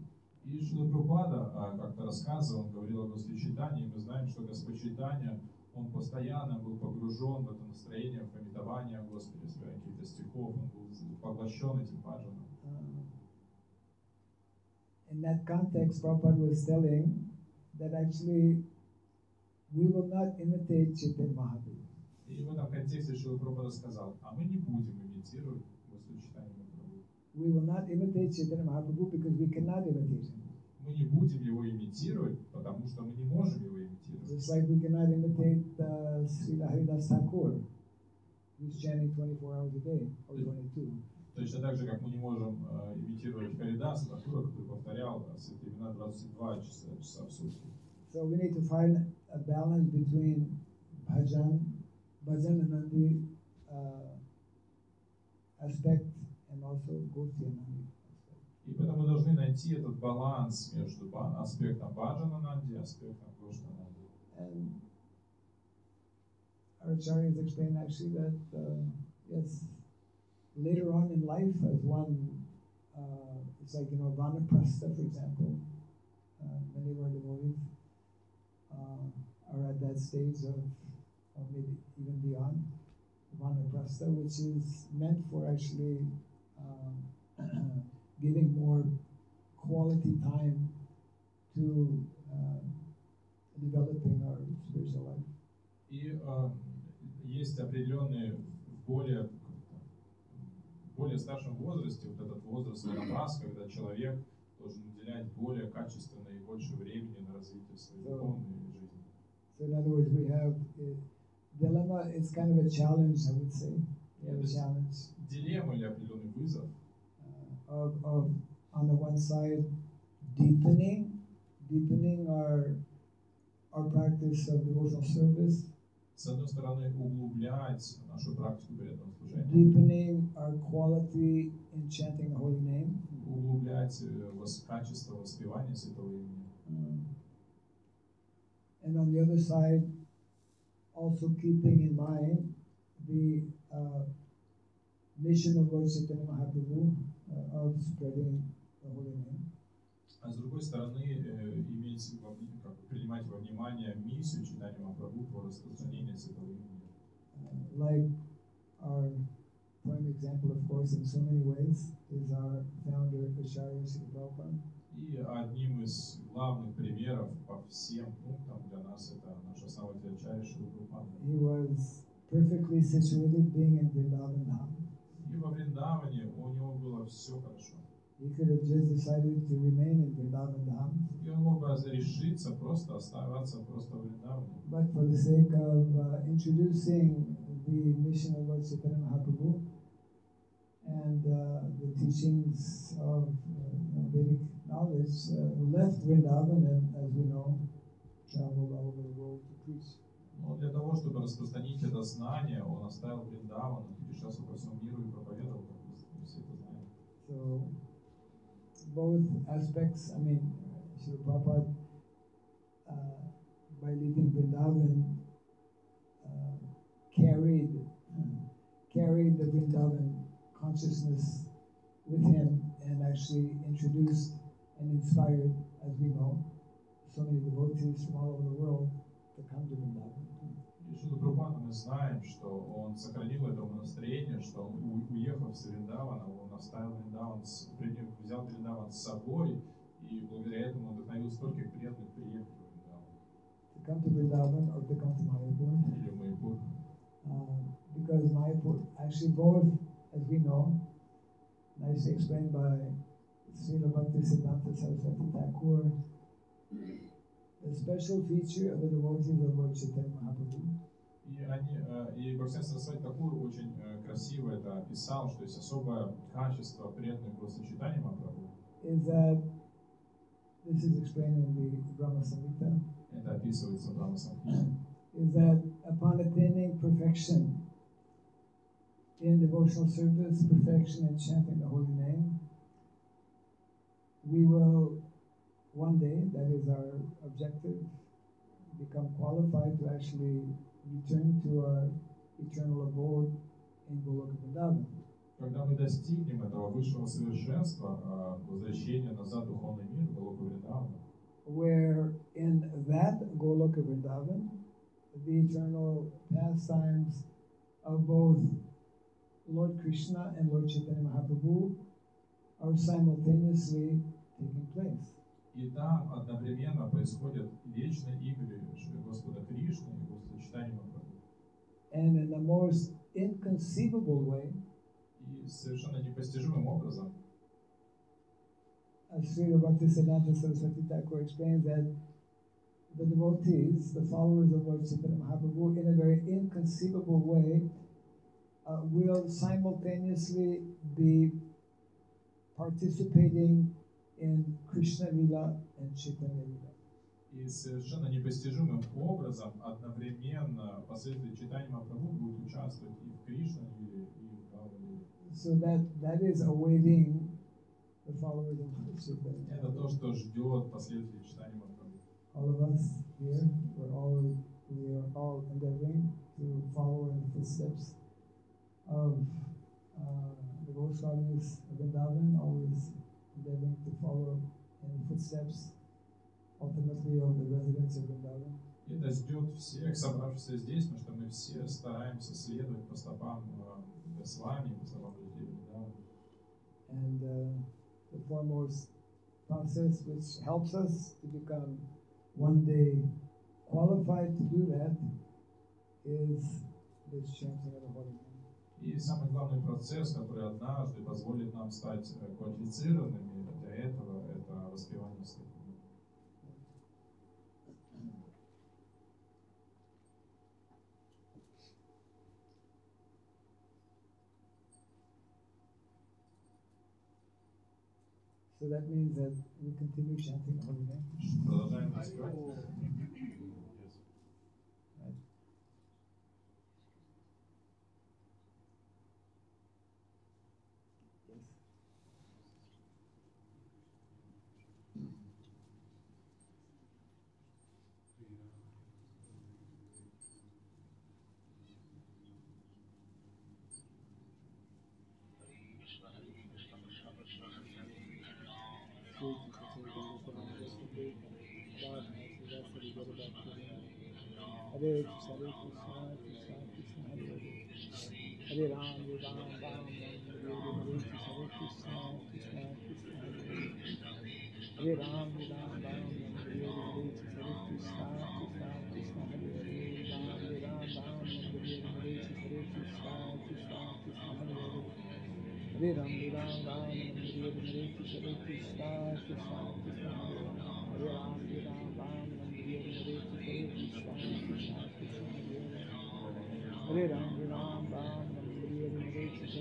И Шила Прупада а, как-то рассказывал, он говорил о Господе Чайтане, и мы знаем, что Господь Чайтанья, он постоянно был погружен в это настроение, в пометование о Господе, своих каких-то стихов, он был поглощен этим баджаном. Uh, in that context, Prabhupada was telling that actually we will not imitate Chaitanya Mahaprabhu. И в этом контексте Шила Прупада сказал, а мы не будем имитировать. We will not imitate Chaitanya Mahaprabhu because we cannot imitate him. Мы не будем его имитировать, потому что мы не можем его имитировать. Just like we cannot imitate uh, Srila Haridas Thakur, who's chanting 24 hours a day, or 22. Точно так же, как мы не можем э, имитировать Харидаса, который повторял э, святые имена 22 часа, часа в сутки. So we need to find a balance between bhajan, uh, aspect and also gosyanandi aspect. И поэтому мы должны найти этот баланс между ба- аспектом Баджана Нанди и аспектом Гошна Нанди. And our acharyas explain actually that uh, yes, later on in life, as one, uh, it's like you know vanaprastha, for example. Uh, many of our devotees uh, are at that stage of, or maybe even beyond vanaprastha, which is meant for actually um, giving more quality time to uh, developing our spiritual life. И э, есть определенные в более, в более старшем возрасте, вот этот возраст раз, когда человек должен уделять более качественно и больше времени на развитие своей духовной жизни. So in other words, we have uh, dilemma. It's kind of a challenge, I would say. We have a Yes. challenge Дилемма или определенный вызов uh, of, of on the one side deepening, deepening our our practice of devotional service, с одной стороны, углублять нашу практику преданного служения, deepening our quality in chanting the holy name, углублять э, вос- качество воспевания святого имени. um, and on the other side, also keeping in mind the uh, mission of Lord Chaitanya Mahaprabhu of spreading the holy name. А с другой стороны, иметь во вни- как принимать во внимание миссию читания Махапрабху по распространению святого имени. Uh, like our prime example, of course, in so many ways, is our founder, Acharya Sri Prabhupada. И одним из главных примеров по всем пунктам для нас это наш основатель Шри Прабхупада. He was perfectly situated being in Vrindavan Dham. И во Вриндаване у него было все хорошо. He could have just decided to remain in Vrindavan Dham, И он мог бы решиться просто оставаться просто в Вриндаване. but for the sake of uh, introducing the mission of Lord Chaitanya Mahaprabhu and uh, the teachings of uh, you know, Vedic knowledge, uh, left Vrindavan and, as we know, traveled all over the world to preach. Но для того, чтобы распространить это знание, он оставил Вриндаван, он путешествовал по всему миру и проповедовал, как вы все это знаете. So, both aspects, I mean, Srila Prabhupada, uh, by leaving Vrindavan, uh, carried, carried the Vrindavan consciousness with him and actually introduced and inspired, as we know, so many devotees from all over the world to come to Vrindavan. Шила Прабхупада мы знаем, что он сохранил это настроение, что он, у- уехав с Вриндавана, он оставил Вриндаван, взял Вриндаван с собой, и благодаря этому вдохновил стольких преданных приехать в Вриндаван. To come to Vrindavan or to come to Mayapur. Или Майпур. Um, because Mayapur, actually both, as we know, nicely explained by Srila Bhakti Siddhanta Saraswati Thakur, the special feature of the devotees of Lord Chaitanya Mahaprabhu И, они, э, и Бхактин Сарасвати Такур очень э, красиво это описал, что есть особое качество преданных после читания Махапрабху. is that, this is explained in the Brahma Samhita, Это описывается в Брахма Самхите. is that upon attaining perfection in devotional service, perfection in chanting the holy name, we will one day, that is our objective, become qualified to actually return to our eternal abode in Goloka Vrindavan. Когда мы достигнем этого высшего совершенства, э, возвращения назад в духовный мир, в Галоку Вриндавана, Where in that Goloka Vrindavan, the eternal pastimes of both Lord Krishna and Lord Chaitanya Mahaprabhu are simultaneously taking place. И там одновременно происходят вечные игры Шри Господа Кришны и Господа Читания Махапрабху. And in the most inconceivable way, И совершенно непостижимым образом, as Srila Bhaktisiddhanta Saraswati Thakur explains that the devotees, the followers of Lord Chaitanya Mahaprabhu, in a very inconceivable way, uh, will simultaneously be participating in Krishna Lila and Chaitanya Lila. И совершенно непостижимым образом одновременно последователи читания Махапрабху будут участвовать и в Кришна и в So that, that is awaiting the followers of Chaitanya. Это то, что ждет последователей читания Махапрабху. All of us here, we're all, we are all endeavoring to follow in the footsteps of uh, the Goswamis of Vrindavan, always they're going to follow in the footsteps ultimately of the residents of Vrindavan. И это ждет всех, собравшихся здесь, потому что мы все стараемся следовать по стопам э, э, Госвами, по стопам людей Вриндавана. And uh, the foremost process which helps us to become one day qualified to do that is this chanting of the holy name. И самый главный процесс, который однажды позволит нам стать э, квалифицированными этого – это воспевание святых. So that means that we continue chanting all the day. Hare Ram, Ram Ram, Hare Hare, Krishna, Krishna, Krishna, Krishna.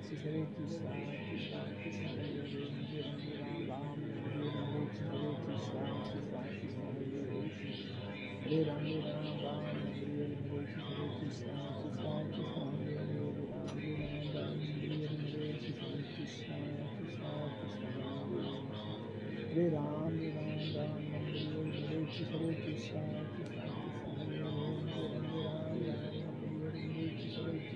Shri Hare Krishna, Krishna Krishna Hare Hare, Hare Hare Ram Ram, Hare Ram Ram, Ram, Ram Ram, Ram Ram Ram,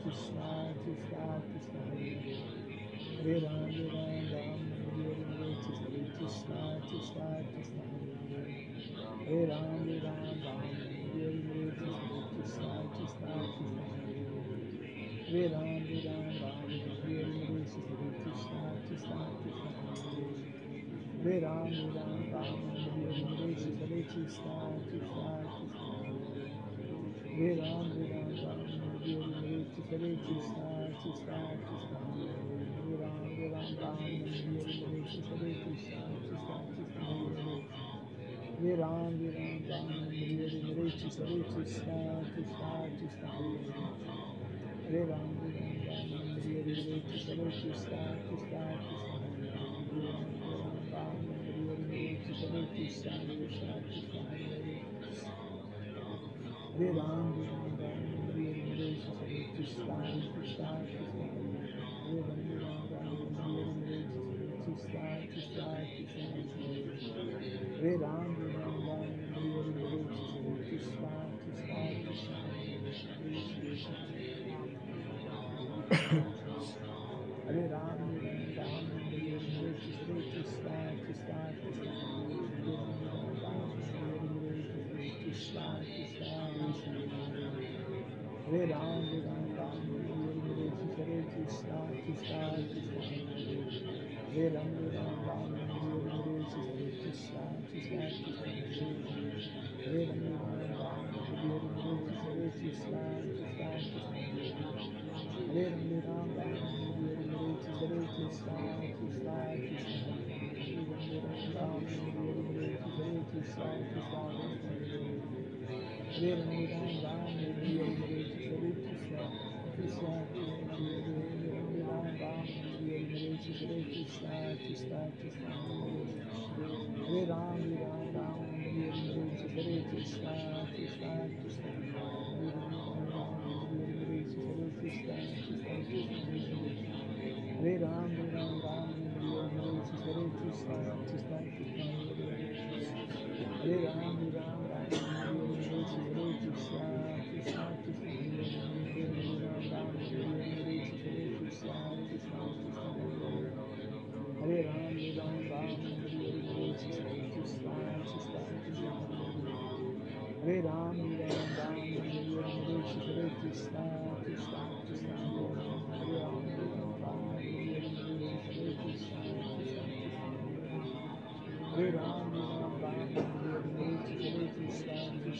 Krishna, Krishna, Hare Ram, Ram, Ram, Krishna, Krishna, Krishna, Krishna, Hare Ram, Ram, Ram, Krishna, Krishna, Krishna, Hare Ram, Ram, Ram, Krishna, Krishna, Krishna, Hare Ram, Ram, Ram, Krishna, Krishna, Krishna, hey Ram way Ram Ram Hare Hare Hare Krishna Krishna Krishna Hare Ram way Ram Ram Hare Hare Hare Krishna Krishna Krishna Hare Hare Ram way Ram Ram Hare Hare Hare Krishna Krishna Krishna Krishna Hare Hare way Ram way Ram Ram Hare Hare Hare Krishna Krishna Krishna Krishna Hare Hare way Ram way Ram Ram Hare Hare Hare Krishna Krishna Krishna Hare Hare bid on being gracious and to stand to stand to stand living beyond living gracious to stand to stand to stand bid on living gracious to stand to stand to stand bid on living gracious to stand to stand to stand Hare Ram, Ram Ram, Hare Krishna, Krishna Krishna, Hare Ram, Ram Ram, Hare Krishna, Krishna Krishna, Hare Ram, Ram Ram, Hare Krishna, Krishna Krishna, Hare Ram, Ram Ram, Hare Krishna, Krishna Krishna, Hare Ram, Ram Ram, Hare Krishna, Krishna Krishna, Hare Ram, Ram Ram, Hare Krishna Hare Ram, Ram Hare Hare Krishna Hare Ram, Ram Ram, Hare Hare Hare Krishna, Krishna Hare Ram, Hare Hare Krishna, Krishna Krishna Hare Ram, Ram Ram, Hare Hare Hare Krishna, Krishna Hare Ram, Ram Ram, Hare Hare Hare Krishna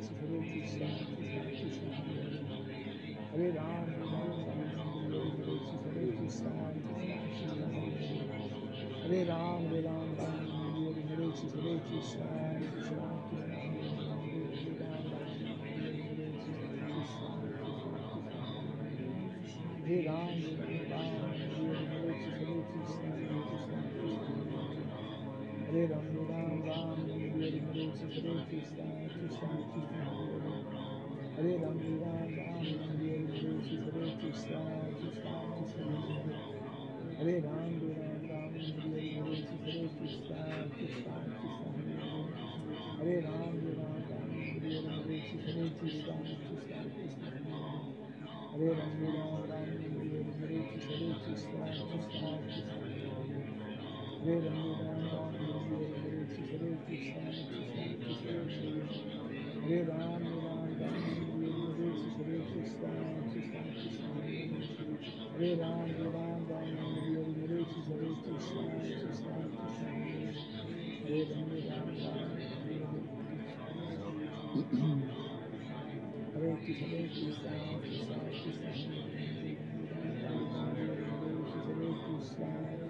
Hare Krishna, Hare Ram, Hare Ram, Hare Hare Hare Hare Ram, Hare Ram, Ram, Ram Ram, Hare Hare Krishna, Krishna Krishna Hare Ram, Ram Ram, Hare Hare Krishna, Krishna Krishna Hare Ram, Ram Ram, Hare Hare Krishna, Krishna Krishna Hare Ram, Ram Ram, Hare Hare Krishna, Krishna Krishna Hare Ram, Ram Ram, Hare Hare Krishna, Krishna Krishna Hare Ram, Ram Ram, Hare Hare Krishna, Krishna Krishna Hare Ram, Ram Ram, Hare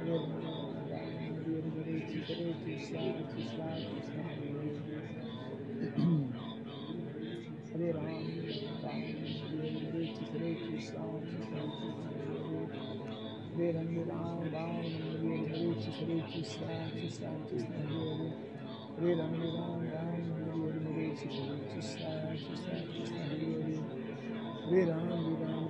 Hare Ram, Hare Hare Ram, Ram, Ram, Hare Hare Hare Ram, Ram, Ram, Hare Hare Ram, Ram,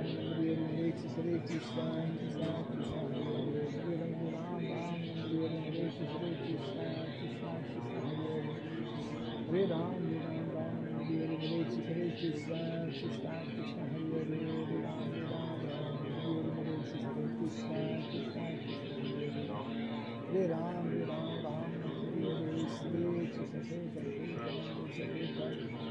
Hare Krishna, Krishna Krishna, Hare Hare Hare Ram, Ram, Hare Krishna, Hare Krishna, Krishna Krishna, Hare Hare Hare Ram, Ram, Hare Krishna, Hare Krishna, Krishna Krishna, Hare Hare Hare Ram, Ram, Hare Hare Krishna, Krishna Krishna, Hare Hare Ram, Ram, Ram, Hare Hare Hare Hare Hare Krishna, Krishna Krishna, Hare Hare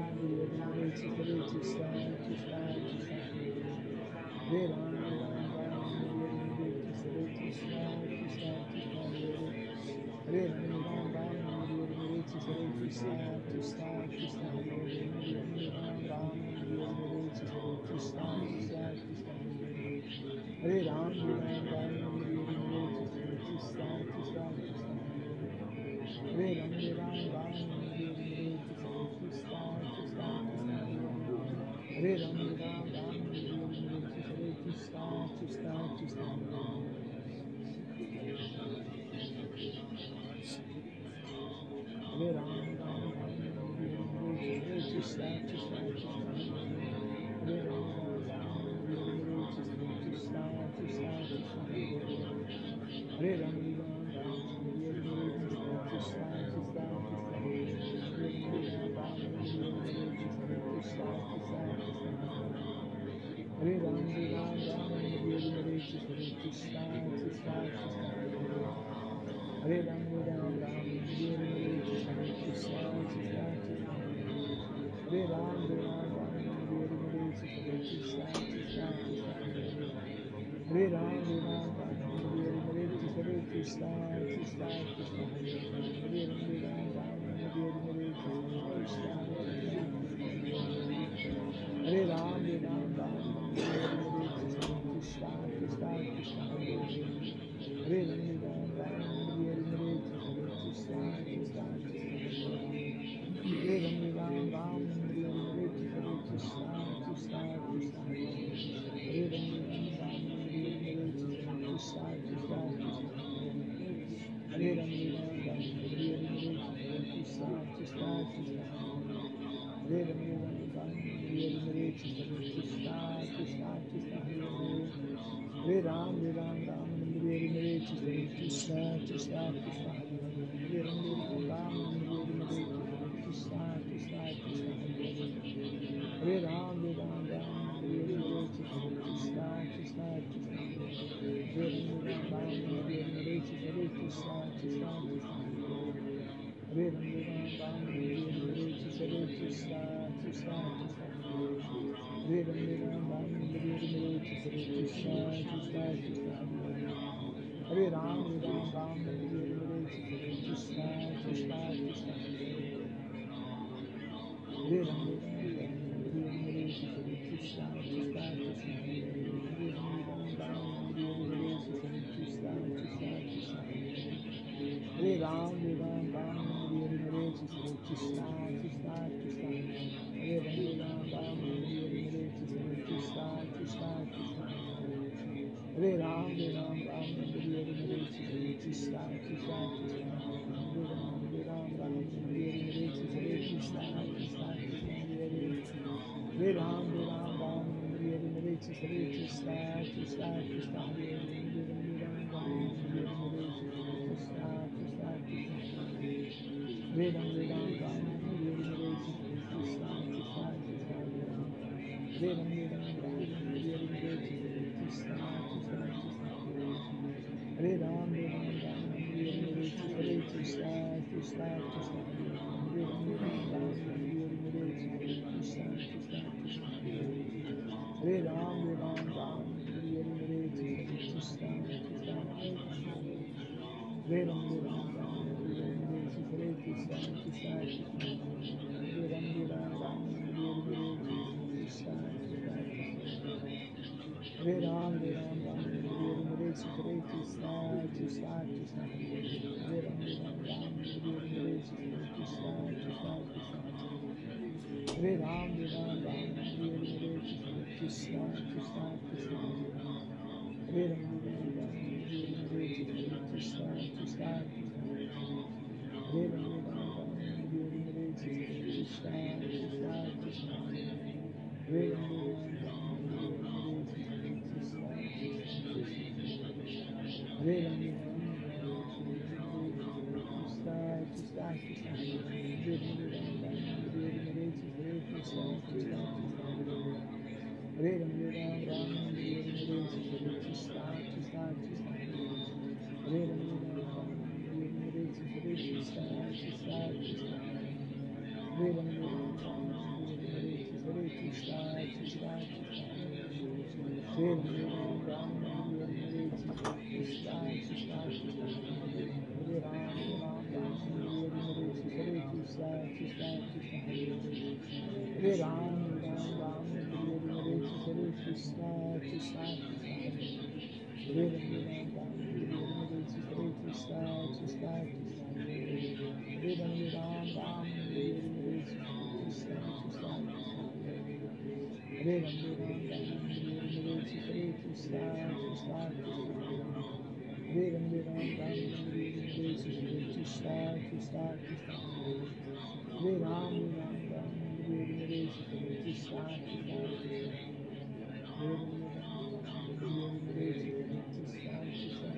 Ram, Ram, Ram, Ram, Hare Hare Ram, Ram, Ram, Hare Krishna, Krishna, Krishna Krishna, Hare Hare Ram, Ram, Ram, Hare Krishna, Krishna, Krishna Hare Ram, Ram, Krishna, Hare Krishna, Krishna Krishna, Hare Ram, Ram, Hare Krishna, Krishna, Krishna Krishna, Ram, Ram, Ram, Hare Krishna, Krishna, Krishna Krishna, Hare Ram, Ram, Ram, Hare Krishna, Krishna, Krishna Krishna, Hare Ram, Ram, Ram, Hare Krishna, Krishna, Krishna Krishna, Hare Ram, Ram, Ram, Hare Krishna, Hare Krishna, Hare Ram, Ram, Ram, Krishna, Hare Krishna, Krishna Krishna, Krishna Krishna, Hare Ram, Ram, Ram, Krishna, Krishna Krishna, Hare Hare Hare Ram, Ram, Ram, Hare Krishna, Krishna Krishna, Hare Ram, Ram, Hare Krishna, Krishna, Krishna Hare Ram, Ram, Hare Krishna, Krishna, Krishna Hare Ram, Ram, Hare Krishna, Krishna, Krishna Krishna, Hare Ram, Ram, Ram, Hare Krishna, Hare Krishna, Krishna Krishna, Hare Ram, Ram, Hare Krishna, Hare Krishna, Krishna Krishna, Hare Ram, Ram, Hare Krishna, Hare Krishna, Krishna Krishna, Hare Ram, Ram, Ram, Hare Hare Hare Ram, Ram, Hare Krishna, Hare Krishna, Krishna Krishna, Hare Ram, Ram, Ram, Hare Hare Hare Ram, Ram, Ram, Hare Hare Hare Hare Ram, Hare Krishna, Krishna Hare Hare, Hare Ram, Hare Hare, Hare Ram, Hare Ram, Hare Hare, Krishna Krishna, Hare Ram, Hare Ram, Hare Hare, Krishna Krishna, Hare Ram, Hare Ram, Hare Hare, Hare Krishna, Krishna Krishna, Hare Ram, Hare Ram, Hare Hare, Krishna Krishna, Hare Ram, Hare Ram, Ram, Hare Hare, Krishna Krishna, Hare Ram, Hare Ram, Ram, Hare Hare, Krishna Krishna, Hare Ram, Ram, Hare Ram, Hare Hare, Hare Krishna Krishna, Krishna Krishna, Hare Ram, Ram, Hare Hare, Krishna Krishna, Krishna Krishna, Hare Ram, Ram, Hare Hare, Krishna Krishna, Krishna Krishna, Hare Ram, Ram, Hare Hare, Krishna Krishna, Krishna Krishna, Hare Ram, Ram, Hare Hare, Krishna Krishna, Krishna Krishna, Hare Ram, Hare Krishna, Hare Ram, Hare Hare, Krishna Krishna, Hare Ram, Ram, Ram, Hare Hare, Krishna Krishna, Krishna Krishna, Hare Ram, Hare Hare, Krishna Krishna, Hare Ram, Ram, Ram, Hare Hare, Krishna Krishna,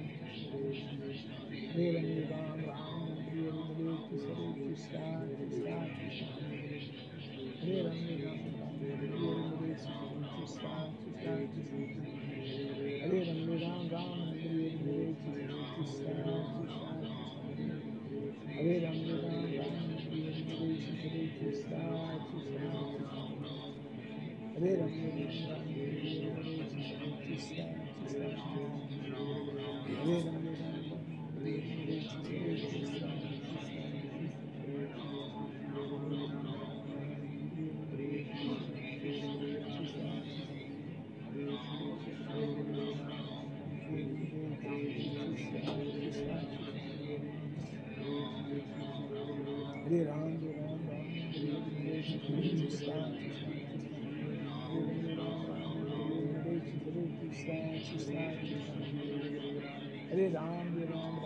Hare Ram, Ram, Ram, Hare Hare, Krishna Krishna, Hare Ram, Hare Ram, Hare Ram, Ram, Ram, Hare Ram, Ram, Ram,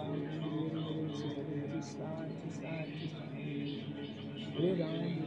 Hare Ram,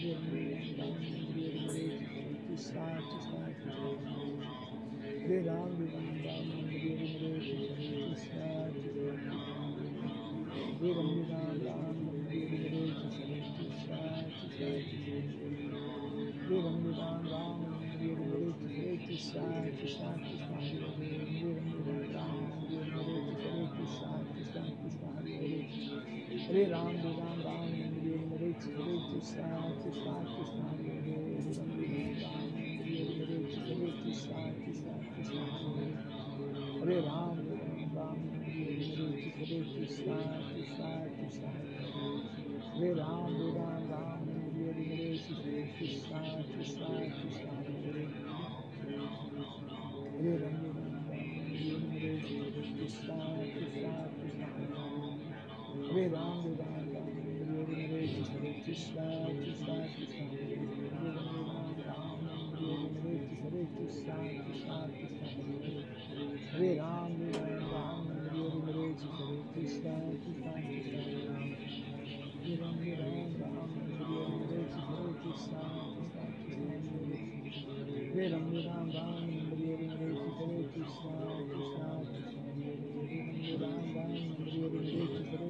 ci sta, ci sta, verando andando, ci sta, ci sta, vero mirando, ci sta, ci sta, vero mirando, ci sta, ci sta, ci sta, vero mirando, ci sta, ci sta, ci sta, verando, andando, Hare Ram Ram Hare Krishna Krishna Krishna Hare Ram Ram Ram Hare Hare Krishna Krishna Krishna Hare Hare Ram Krishna, Krishna, Krishna, Hare Ram, Ram, Ram, Hare Hare, Krishna. Hare Ram, Hare Ram, Hare Hare, Krishna, Krishna, Krishna, Ram. Hare Ram, Hare Ram, Ram, Hare Hare, Krishna, Krishna, Krishna, Hare Ram, Hare Ram, Ram, Krishna, Krishna, Krishna, Ram, Ram, Krishna,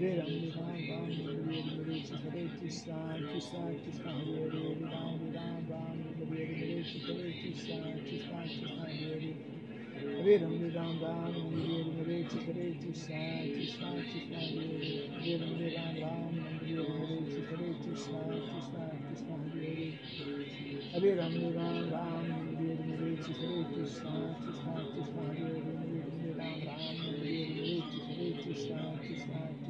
Vedam Vedam Vam Vedam Vedam Hare Krishna Krishna Krishna Hare Hare Vedam Vedam Vam Vedam Vedam Hare Krishna Krishna Krishna Hare Hare Vedam Vedam Vam Vedam Vedam Hare Krishna Krishna Krishna Hare Hare Vedam Vedam Vam Vedam Vedam Hare Krishna Krishna Krishna Hare Hare Vedam Vedam Vam Vedam Vedam Hare Krishna Krishna Krishna Hare Hare Vedam Vedam Vam Vedam Vedam Hare Krishna Krishna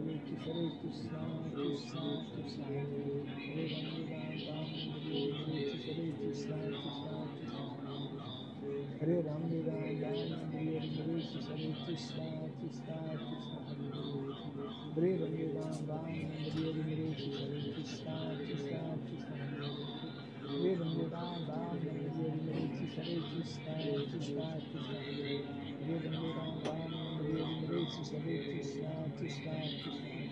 Hare Ram Ram Ram Hare Krishna Hare Krishna Krishna Krishna Hare Hare Ram Ram Ram Hare Krishna Hare Krishna Krishna Krishna Hare Ram Ram Ram Hare Krishna Hare Krishna Krishna Krishna Hare Ram Ram Ram Hare Krishna Hare Krishna Krishna Krishna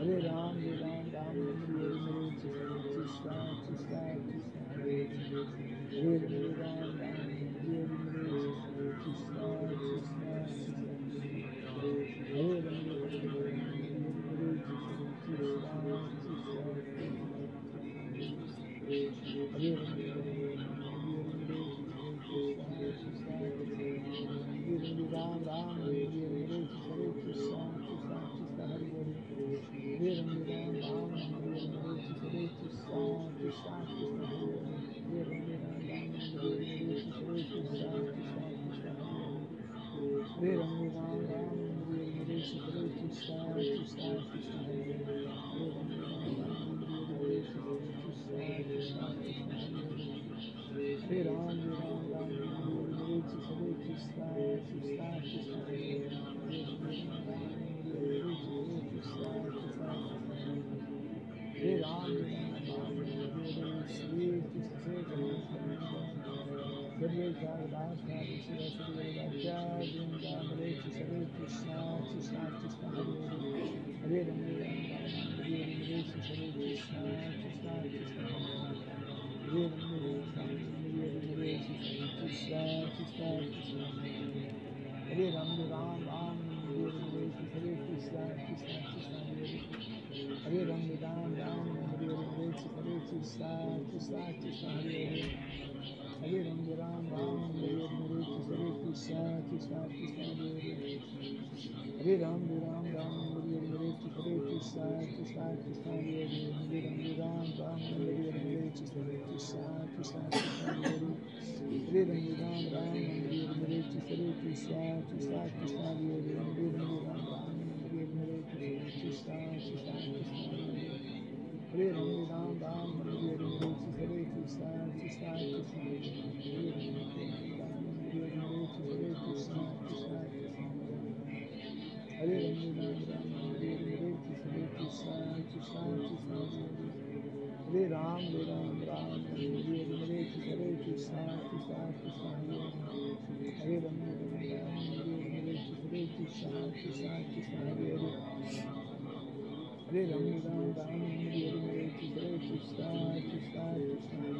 Hare Ram Ram Ram Hare Hare Krishna Krishna Krishna Krishna Hare Ram Ram Ram Hare Hare Krishna Krishna Krishna Hare Ram Ram Ram Hare Hare Krishna Krishna Krishna Hare Ram Ram Ram Hare Hare Hare Hare Ram Ram Ram Hare Hare Hare Krishna Krishna Krishna Hare Hare Hare Ram Ram Ram Hare Hare Hare Krishna Krishna Krishna Hare Hare Ram Ram Ram Hare Hare Hare Krishna Krishna Krishna Hare Hare Hare Ram Ram Ram Hare Hare Hare Krishna Krishna Krishna Hare Hare Hare Ram Hare Ram Ram Ram Hare Krishna Krishna Krishna Hare Hare Hare Ram Ram Ram Hare Hare Hare Krishna Krishna Krishna Hare Hare Hare Ram Ram Ram Hare Hare Hare Krishna Krishna Krishna Hare Hare Hare Ram Ram Ram Hare Hare Krishna Krishna Krishna Krishna Hare Hare Hare Ram Ram Ram Hare Hare Hare Krishna Krishna Krishna Hare Hare Hare Ram Ram Ram Hare Hare Krishna Krishna Krishna Hare Hare Hare Ram Ram Ram Hare Hare Hare Krishna Krishna Krishna Hare Hare Hare Ram Ram Hare Hare Hare Krishna Krishna Krishna Hare Hare Ram Ram Hare Hare Hare Krishna Krishna Krishna Hare Hare Ram Ram Ram Hare Hare Hare Krishna Krishna Krishna Hare Hare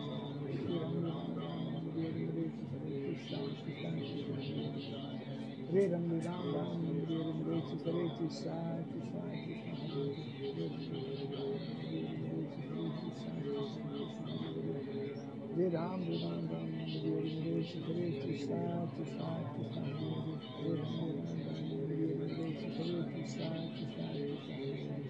Ram Ram Ram Hare Hare Hare Krishna Krishna Krishna Hare Hare Hare Ram Ram Ram Hare Hare Hare Krishna Krishna Krishna Hare Ram Ram Ram Hare Hare Hare Krishna Krishna Krishna Hare Ram Ram Ram Hare Hare Hare Krishna Krishna Krishna Hare Ram Ram Ram Hare Hare Hare Krishna Krishna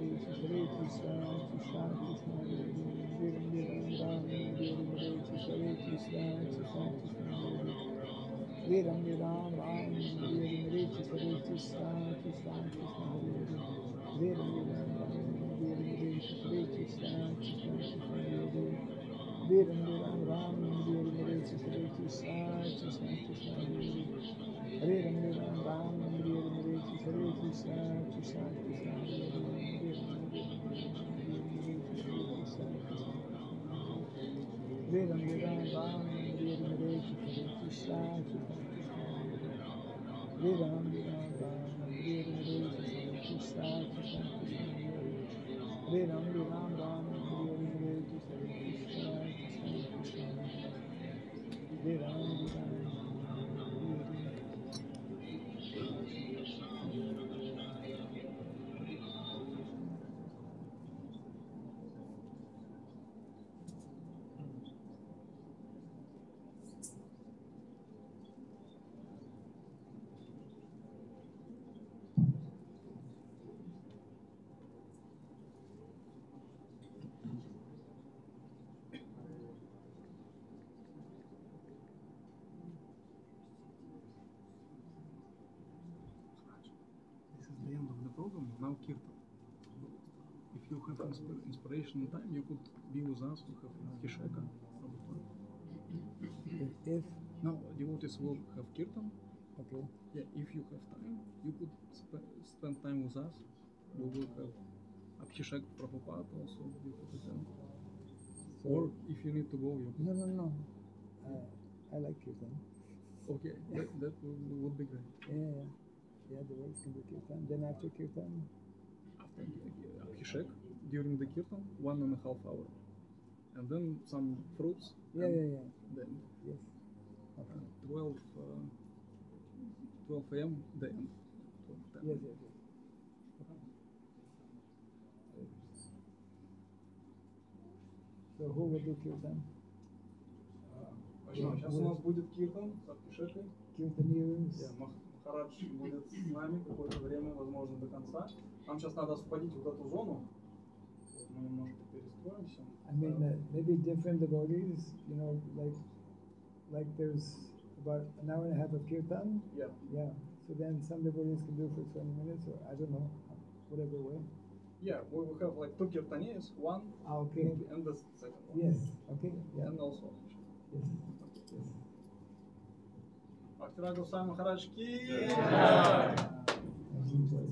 Ram Ram Ram Hare Hare Hare Krishna Krishna Krishna Hare Hare Hare Hare Krishna Krishna Krishna Hare Ram Ram Ram Hare Hare Hare Krishna Krishna Krishna Hare Hare Hare Hare Krishna Krishna Krishna Hare Ram Ram Ram Hare Hare Hare Krishna Krishna Krishna Hare Ram Ram Ram Hare Hare Krishna Krishna Krishna Hare Krishna Krishna Krishna, Krishna, Ram, Hare Ram, Ram, Hare Krishna, Hare Ram, Hare Ram, Ram, inspiration time, you could be with us. We have Kisheka. If, Now, devotees will have Kirtan. okay, Yeah, if you have time, you could sp- spend time with us. We will have Abhishek Prabhupada also. You could attend. Or if you need to go, you no, no, no, uh, I like Kirtan. Okay, that, that would, would be great. Yeah, yeah, yeah, the words can do Kirtan. Then after Kirtan, After Abhishek, during the Kirtan, one and a half hour. And then some fruits. yeah, and yeah, yeah, Then yes. uh, Okay. 12, uh, 12 a.m. the end. 12, 10. Yes, yes, yes. So who will do Kirtan? Сейчас у нас будет Киртан с Абхишекой. Kirtaniers. Yeah, Мах- Махарадж будет с нами какое-то время, возможно, до конца. Нам сейчас надо освободить вот эту зону. I mean, uh, maybe different devotees, you know, like like there's about an hour and a half of kirtan. Yeah. Yeah. So then some devotees can do for 20 minutes or I don't know, whatever way. Yeah, we will have like two kirtanis, one ah, okay. and the second one. Yes, okay. Yeah. And also. Yes. yes. Bhakti Raghava Maharaj ki. Yeah. yeah. yeah.